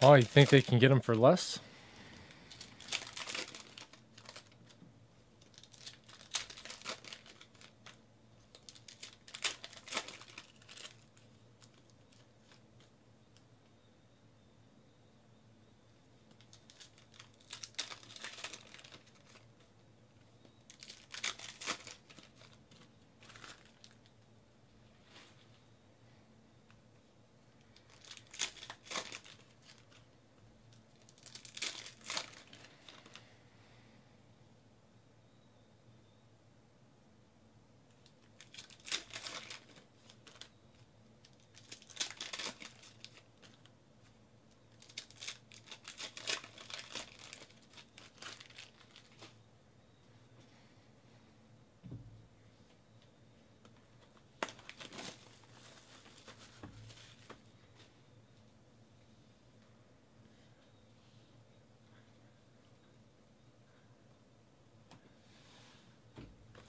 Oh, you think they can get them for less?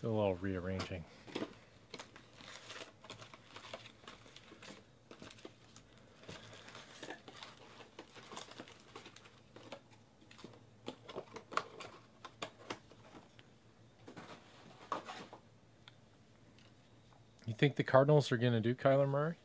Do a little rearranging. You think the Cardinals are going to do Kyler Murray?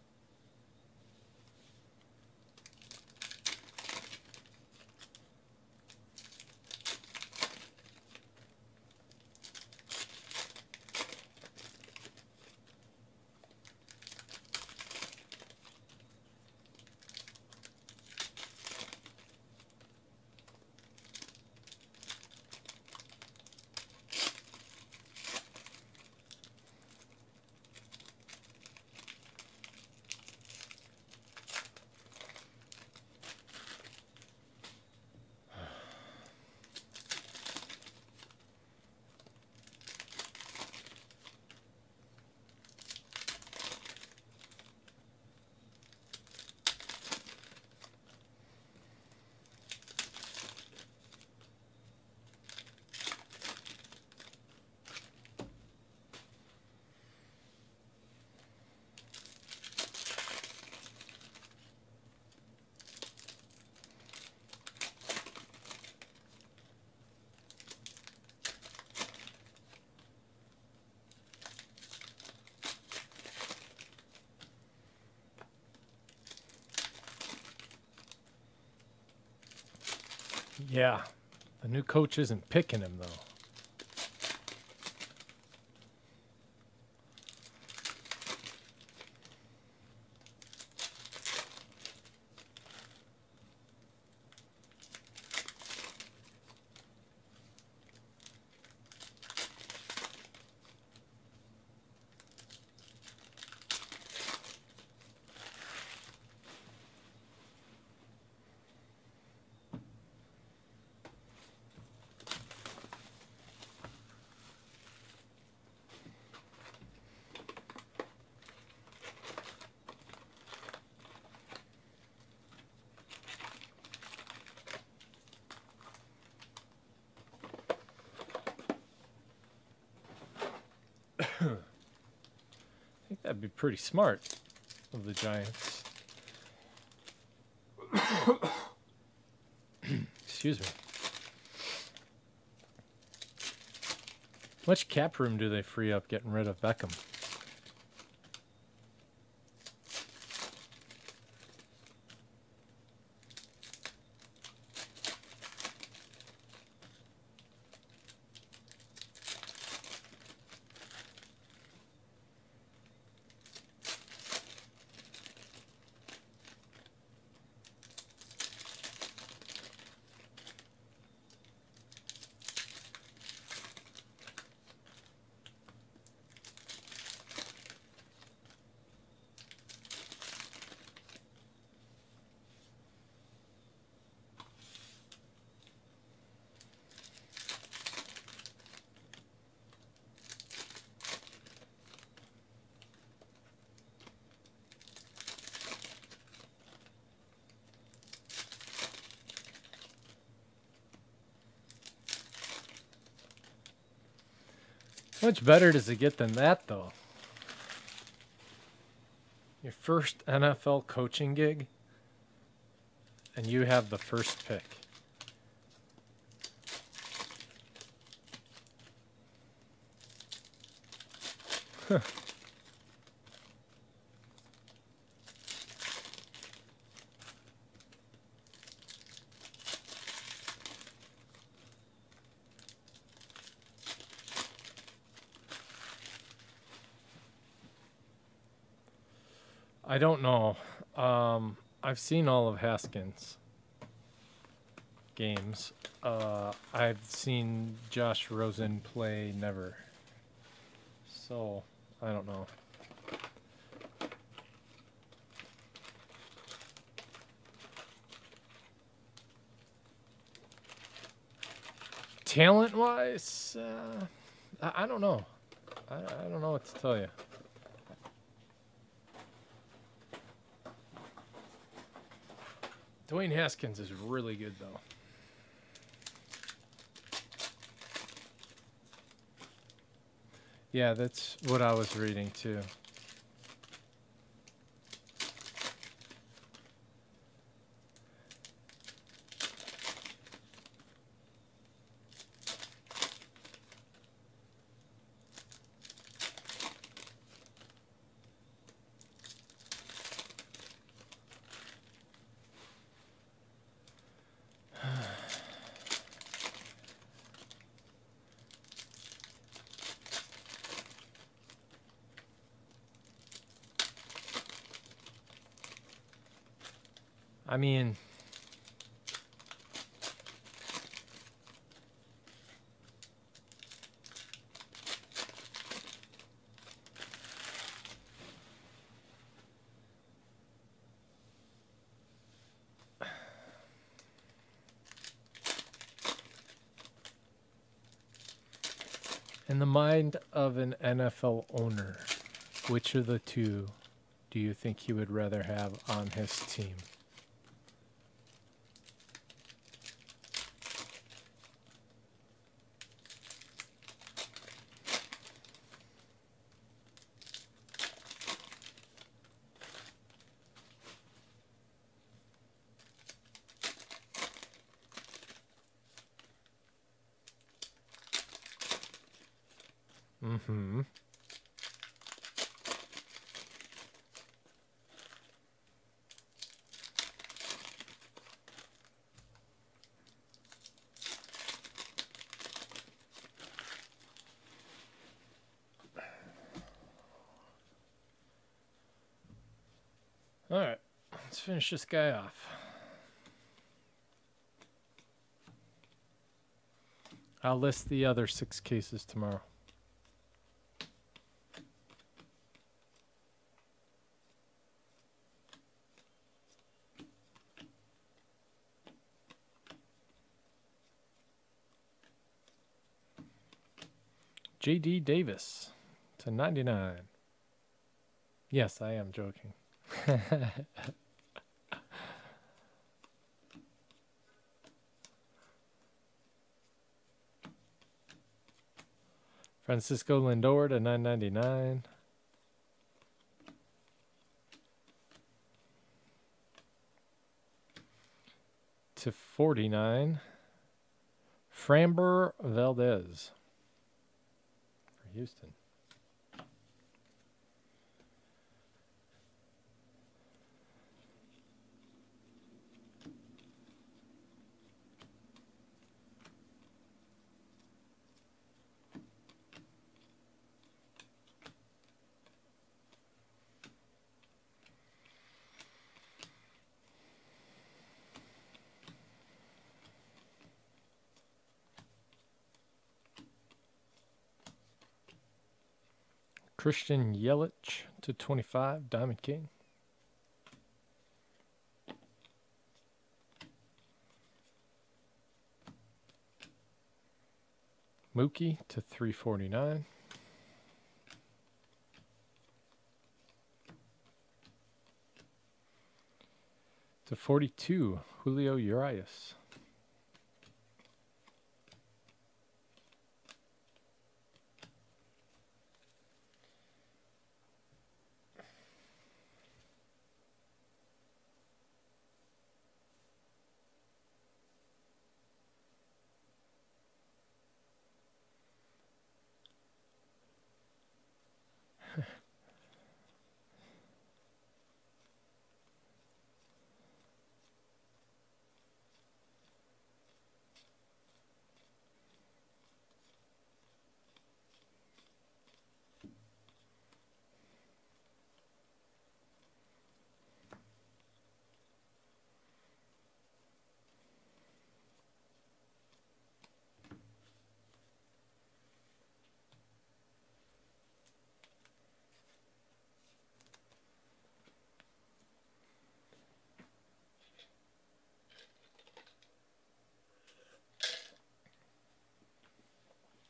Yeah. The new coach isn't picking him, though. I think that'd be pretty smart of the Giants. Excuse me. How Much cap room do they free up getting rid of Beckham? Much better does it get than that, though? Your first NFL coaching gig, and you have the first pick. I don't know. Um, I've seen all of Haskins games. Uh, I've seen Josh Rosen play never. So, I don't know. Talent wise, uh, I, I don't know. I, I don't know what to tell you. Dwayne Haskins is really good, though. Yeah, that's what I was reading too. I mean, in the mind of an NFL owner, which of the two do you think he would rather have on his team? Mm-hmm. All right, let's finish this guy off. I'll list the other six cases tomorrow. JD Davis to 99. Yes, I am joking. Francisco Lindor to 999. To 49. Framber Valdez for Houston. Christian Yelich to 25, Diamond King. Mookie to 349. To 42, Julio Urias.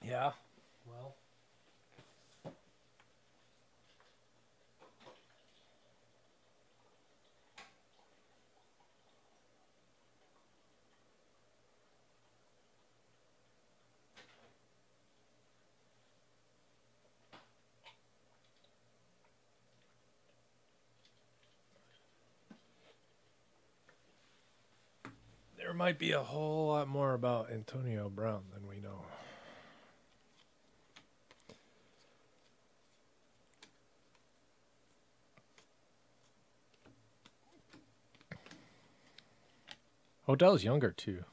Yeah. Well. There might be a whole lot more about Antonio Brown than we know. Oh, Odell's younger too.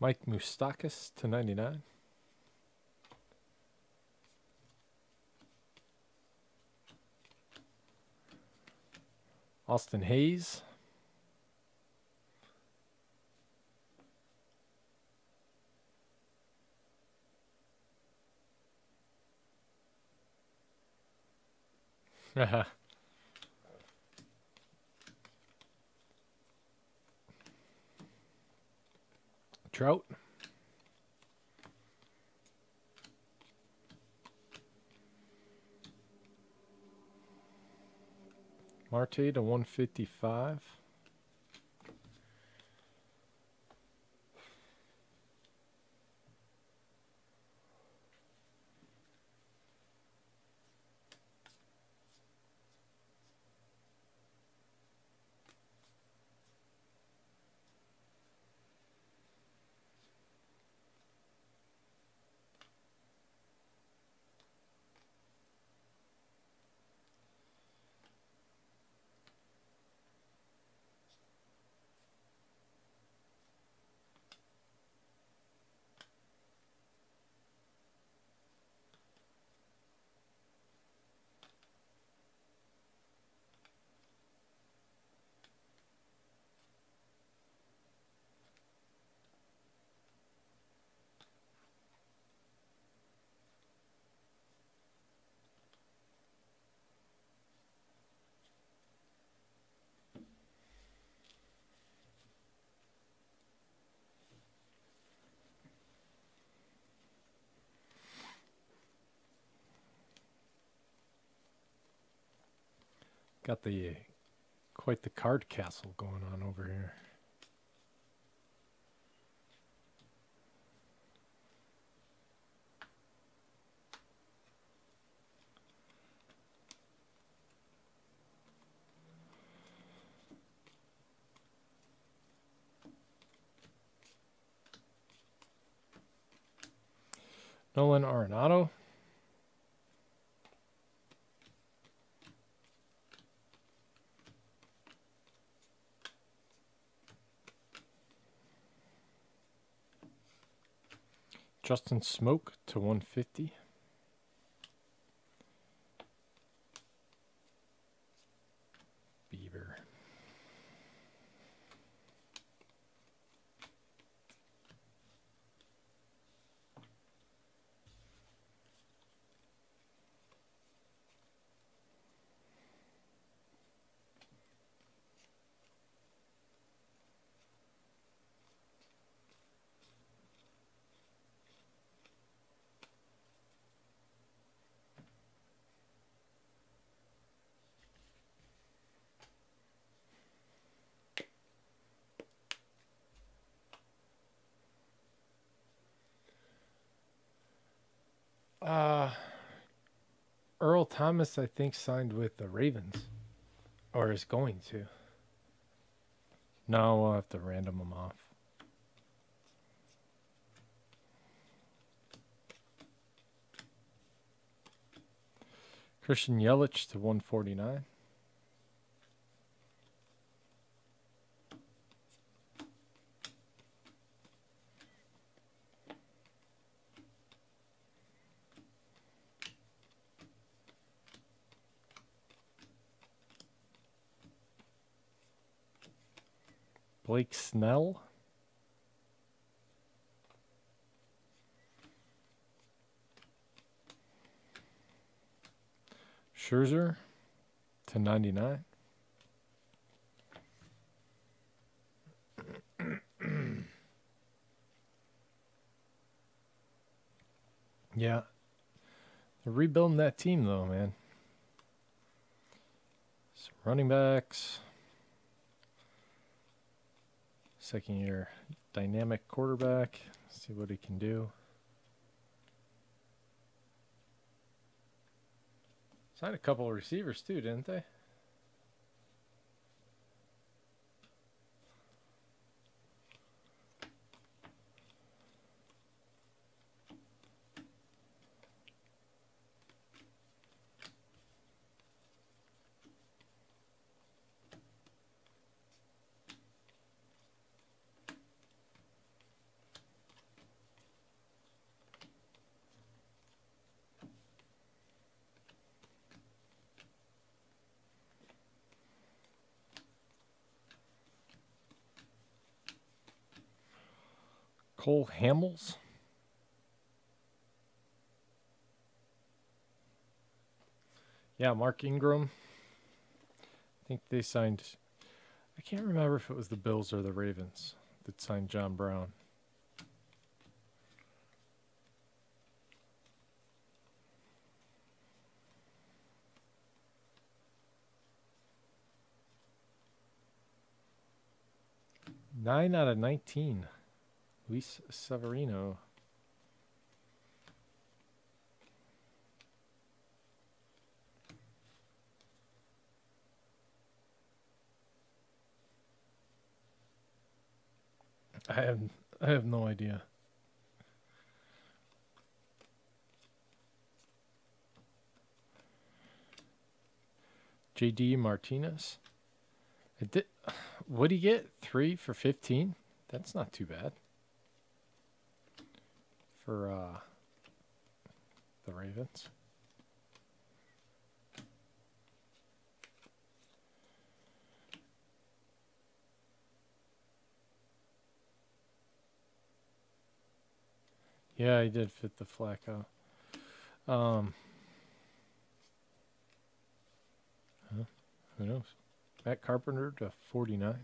Mike Moustakas to 99. Austin Hays. Trout. Marte to 155. Got the quite the card castle going on over here. Nolan Arenado. Justin Smoak to 150. Thomas, I think, signed with the Ravens, or is going to. No, we'll have to random them off. Christian Yelich to 149. Blake Snell. Scherzer to 99. yeah. They're rebuilding that team, though, man. Some running backs. Second year dynamic quarterback. See what he can do. Signed a couple of receivers too, didn't they? Cole Hamels. Yeah, Mark Ingram. I think they signed. I can't remember if it was the Bills or the Ravens that signed John Brown. Nine out of 19. Luis Severino. I have I have no idea. JD Martinez. Did, would he get three for 15? That's not too bad. For uh, the Ravens. Yeah, he did fit the Flacco. Um, huh? Who knows? Matt Carpenter to 49.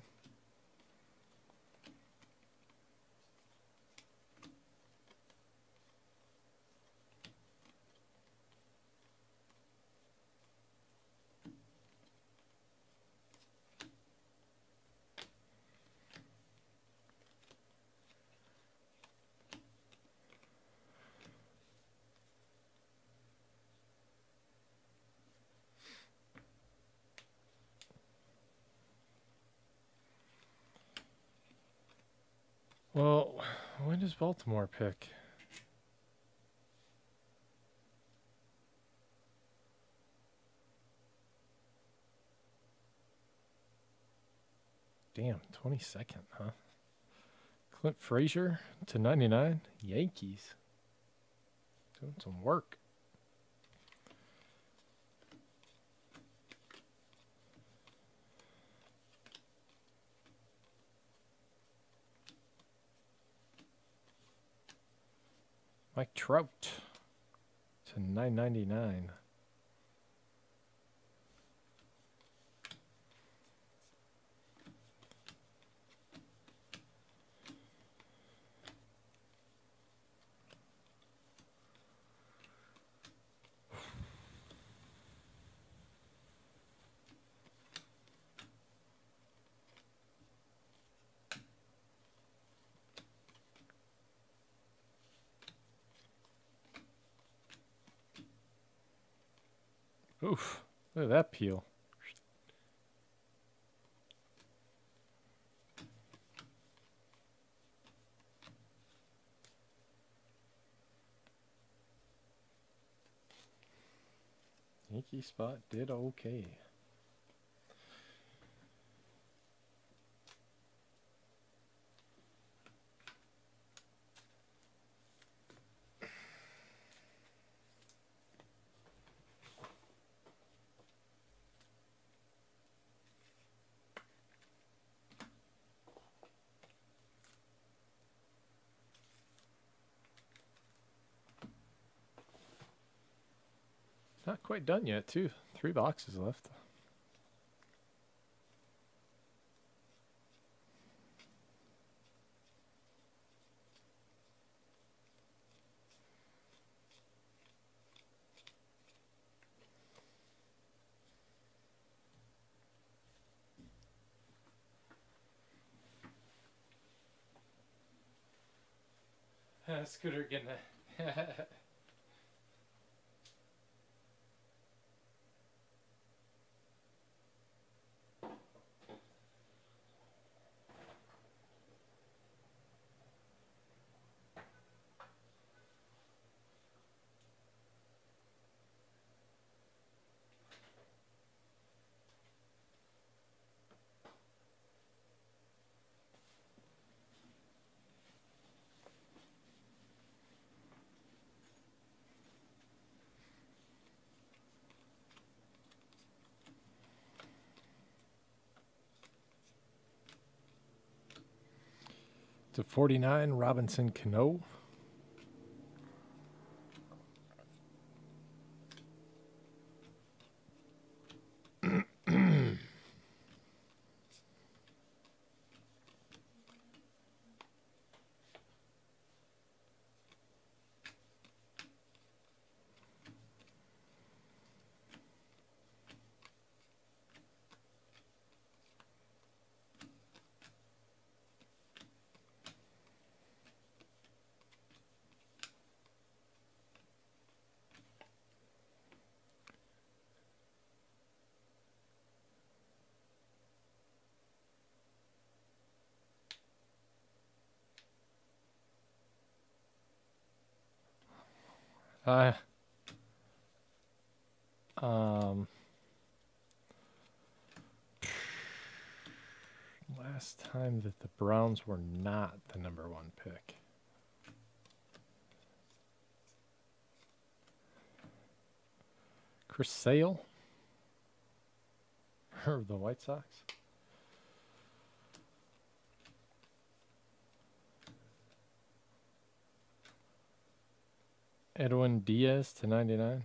Well, when does Baltimore pick? Damn, 22nd, huh? Clint Frazier to 99. Yankees. Doing some work. Mike Trout to 999. Look at that peel. Sneaky spot did okay. Not quite done yet, too. Three boxes left. Scooter getting it. to 49, Robinson Cano. Uh, um, last time that the Browns were not the number one pick. Chris Sale or the White Sox. Edwin Diaz to 99.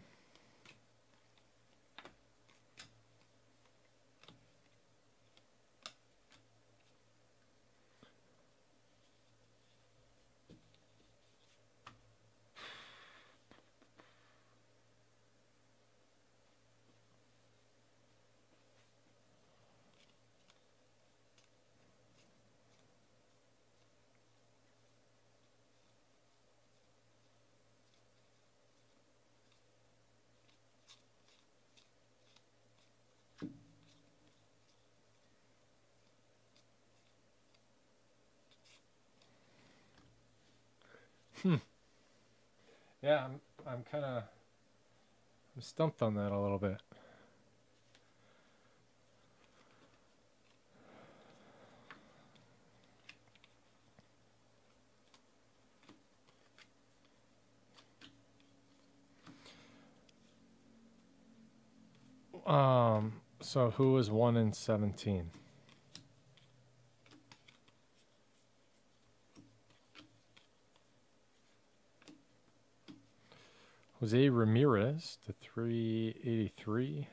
Hmm. Yeah, I'm I'm kind of I'm stumped on that a little bit. Um, so who was 1 in 17? Jose Ramirez to 383.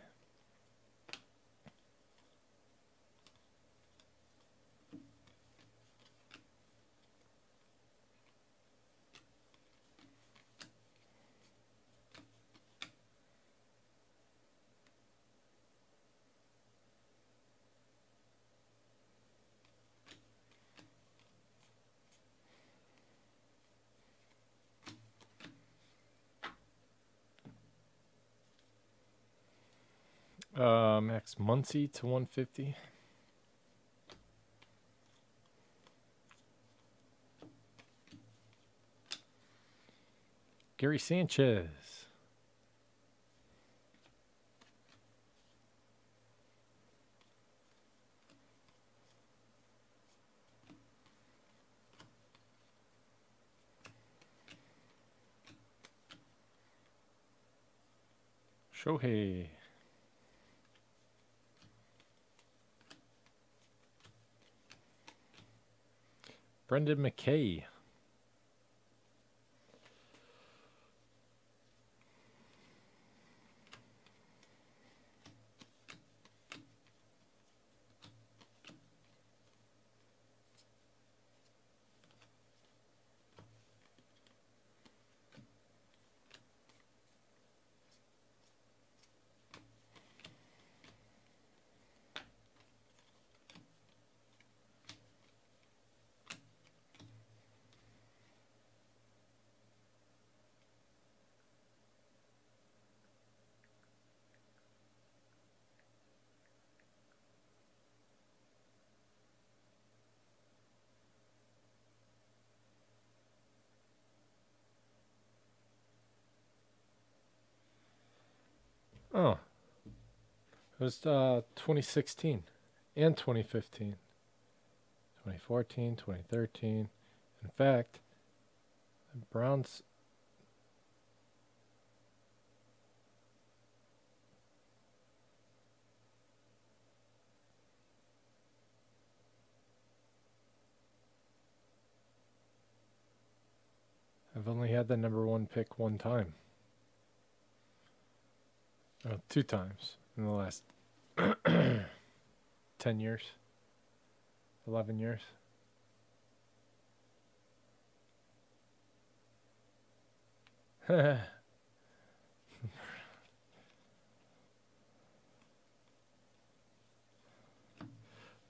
Max Muncy to 150. Gary Sanchez. Shohei. Brendan McKay. Oh. It was uh, 2016 and 2015. 2014, 2013. In fact, the Browns I've only had the number one pick one time. Oh, two times in the last 10 years, 11 years.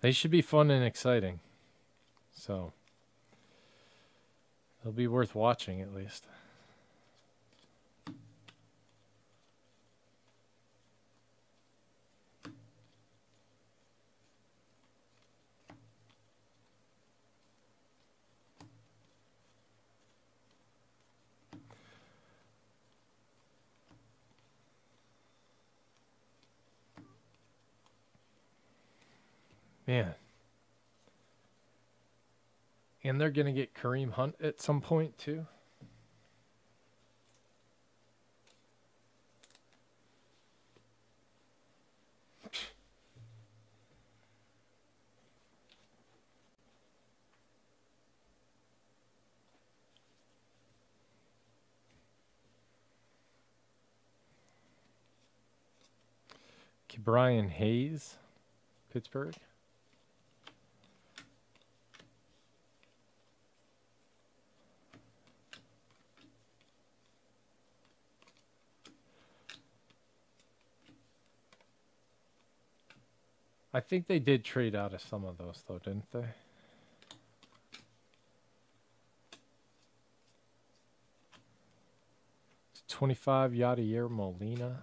they should be fun and exciting. So, they'll be worth watching at least. Man. And they're going to get Kareem Hunt at some point, too. Brian Hayes, Pittsburgh. I think they did trade out of some of those, though, didn't they? It's 25 Yadier Molina.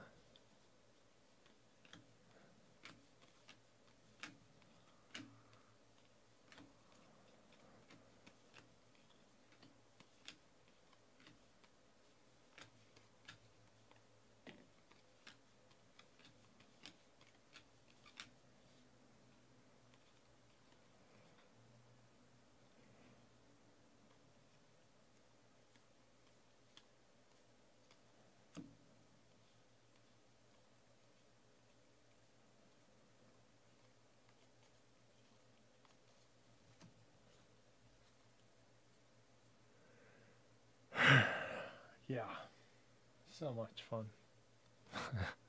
Yeah. So much fun.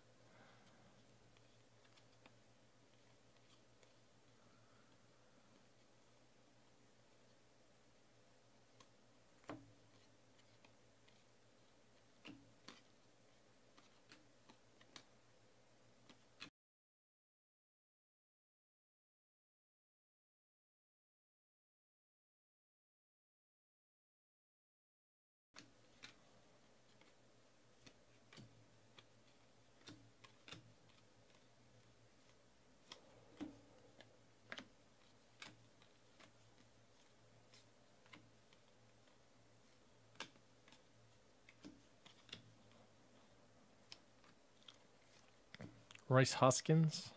Rhys Hoskins.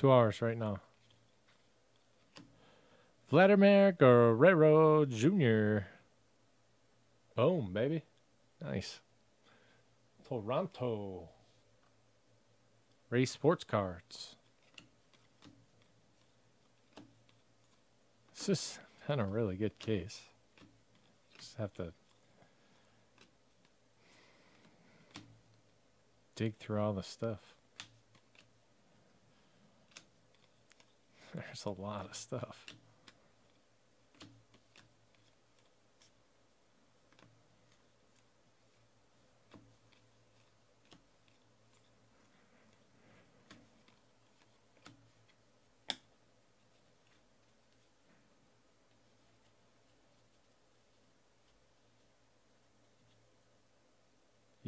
two hours right now. Vladimir Guerrero Jr. Boom, baby. Nice. Toronto. Race sports cards. This is kind of a really good case. Just have to dig through all the stuff. There's a lot of stuff.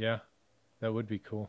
Yeah, that would be cool.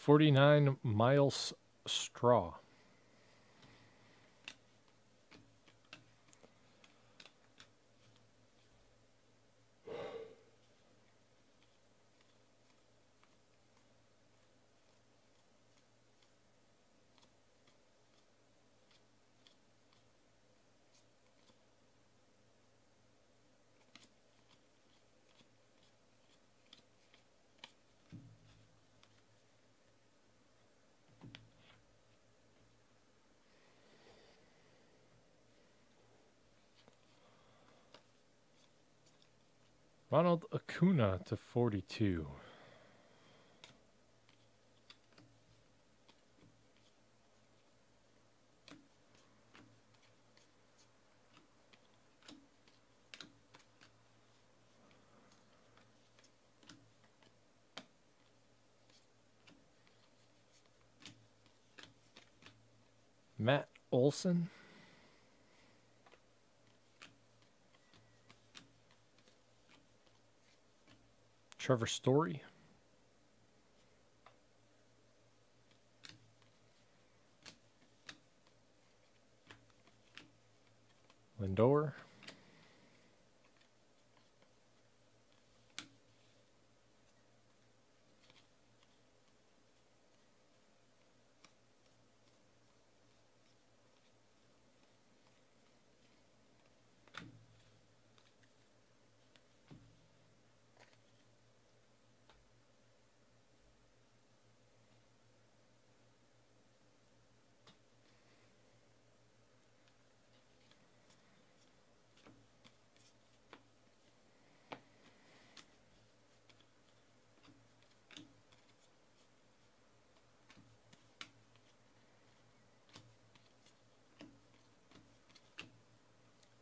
Forty-nine Myles Straw. Ronald Acuna to 42. Matt Olson. Trevor Story. Lindor.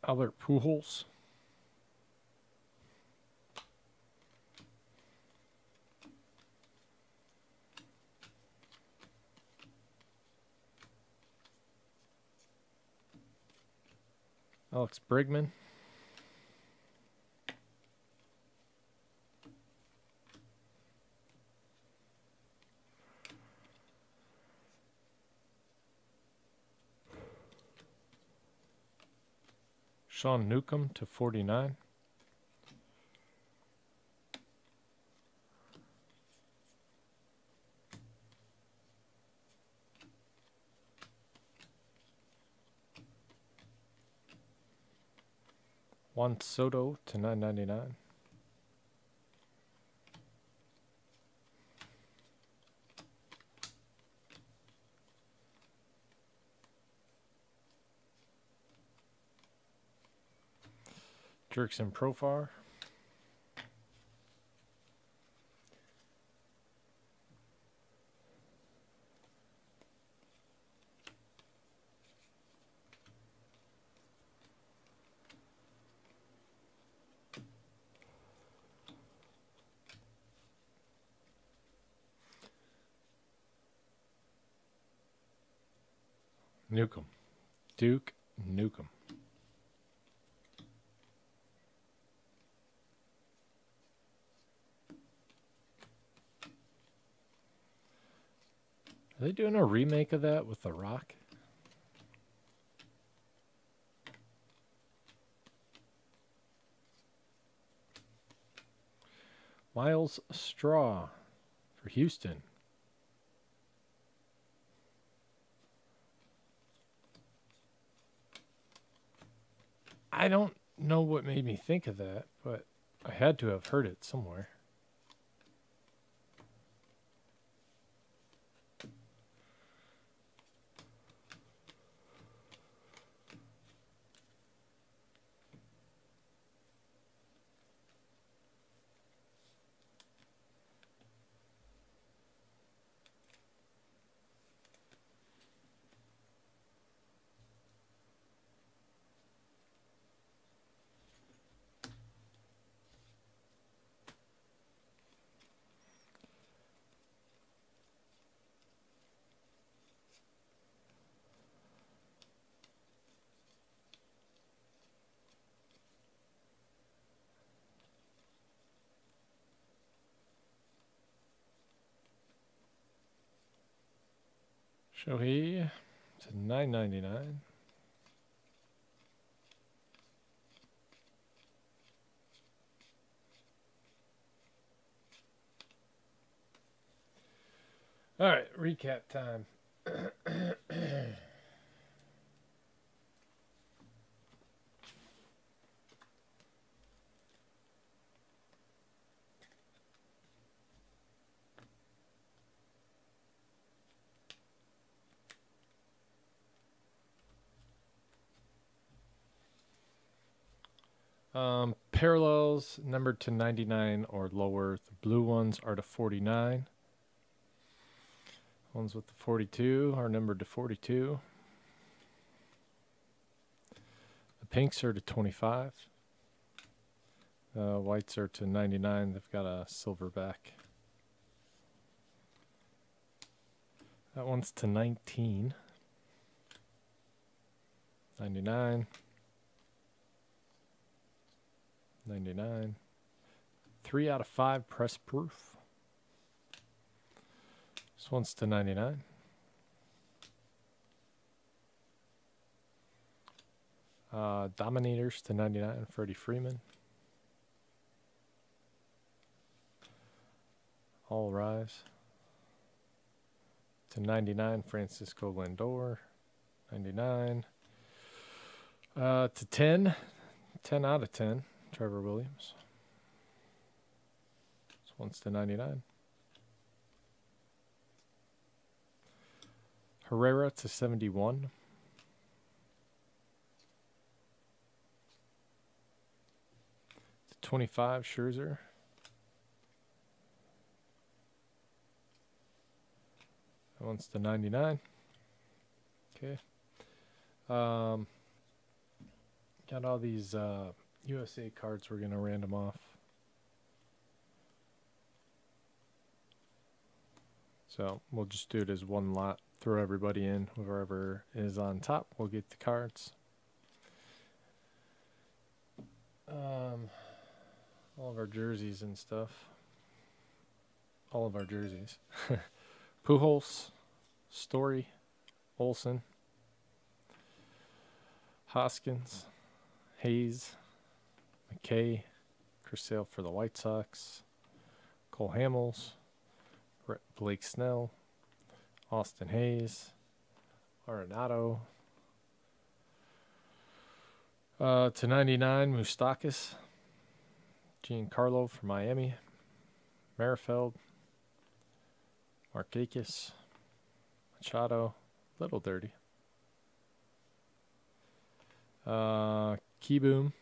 Albert Pujols. Alex Bregman. Sean Newcomb to 49. Juan Soto to 999. Jurickson Profar. Nukem. Duke Nukem. Are they doing a remake of that with The Rock? Myles Straw for Houston. I don't know what made me think of that, but I had to have heard it somewhere. Shohei to nine ninety nine. All right, recap time. Um, parallels numbered to 99 or lower. The blue ones are to 49. Ones with the 42 are numbered to 42. The pinks are to 25. Uh, whites are to 99. They've got a silver back. That one's to 19. 99. 99. Three out of five press proof. This one's to 99. Uh, Dominators to 99, Freddie Freeman. All rise. To 99, Francisco Lindor. 99. Uh, to 10, 10 out of 10, Trevor Williams. This one's to 99. Herrera to 71. To 25, Scherzer. One's to 99. Okay. Um, got all these uh, USA cards we're going to random off. So we'll just do it as one lot. Throw everybody in. Whoever is on top We'll get the cards. Um, all of our jerseys and stuff. All of our jerseys. Pujols, Story, Olson, Hoskins, Hayes, McKay, Chris Sale for the White Sox, Cole Hamels, Blake Snell, Austin Hays, Arenado, Uh, to 99, Moustakas. Giancarlo for Miami. Merrifield. Markakis. Machado. Little dirty. Uh, Kieboom.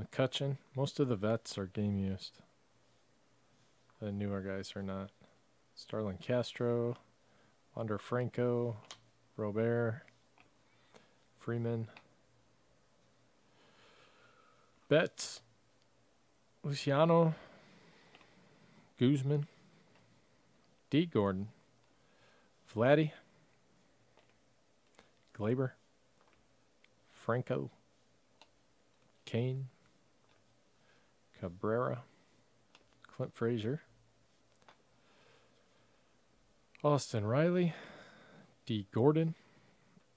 McCutchen. Most of the vets are game used. The newer guys are not. Starlin Castro. Wander Franco. Robert. Freeman. Betts. Luciano. Guzman. D. Gordon. Vladdy. Gleyber. Franco. Cain. Cabrera. Clint Frazier. Austin Riley. D. Gordon.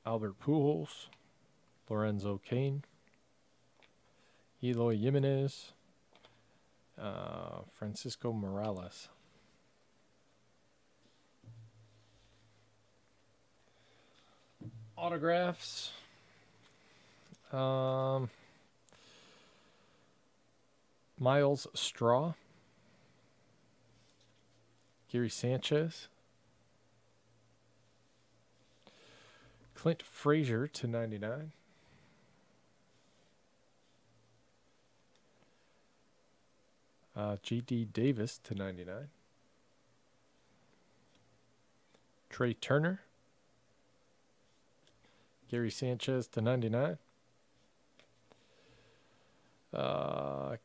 Albert Pujols. Lorenzo Cain. Eloy Jimenez. Uh, Francisco Morales. Autographs. Um, Myles Straw. Gary Sanchez. Clint Frazier to 99. Uh, J.D. Davis to 99. Trea Turner. Gary Sanchez to 99. Uh,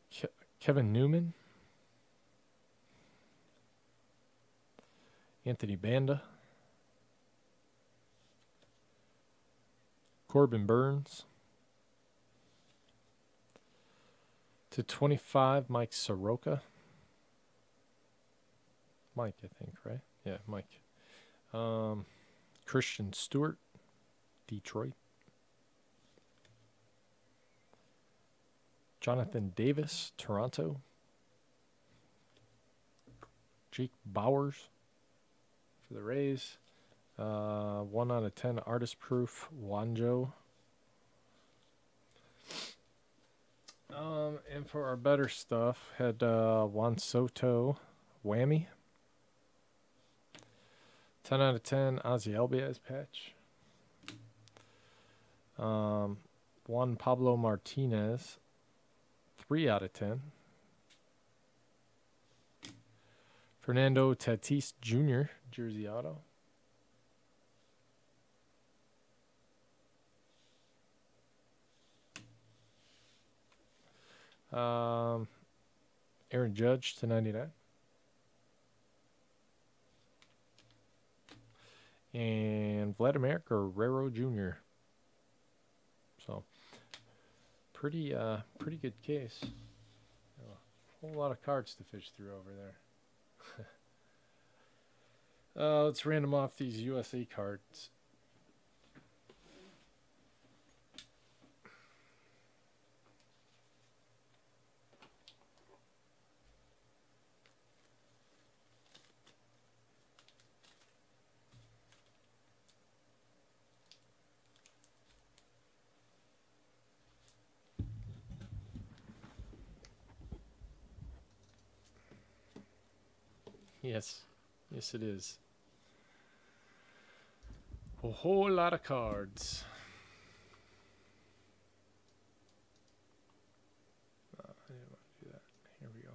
Kevin Newman. Anthony Banda. Corbin Burnes. To 25, Mike Soroka. Mike, I think, right? Yeah, Mike. Um, Christin Stewart, Detroit. Jonathan Davis, Toronto. Jake Bauers for the Rays. Uh, 1 out of 10 artist proof, Wanjo. Um, and for our better stuff, had uh, Juan Soto, Whammy. 10 out of 10, Ozzie Albies patch. Um, Juan Pablo Martinez, 3 out of 10. Fernando Tatis Jr., Jersey Auto. Um, Aaron Judge to 99. And Vladimir Guerrero Jr. So, pretty, uh, pretty good case. A whole lot of cards to fish through over there. uh, let's random off these USA cards. Yes. Yes, it is. A whole lot of cards. Uh, I didn't want to do that. Here we go.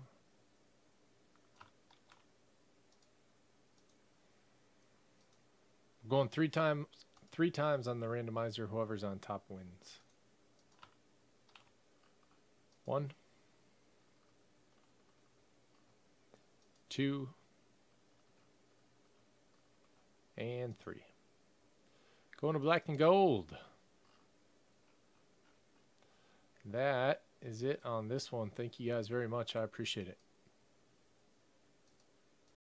Going three times, three times on the randomizer. Whoever's on top wins. One, two, and three. Going to black and gold. That is it on this one. Thank you guys very much. I appreciate it.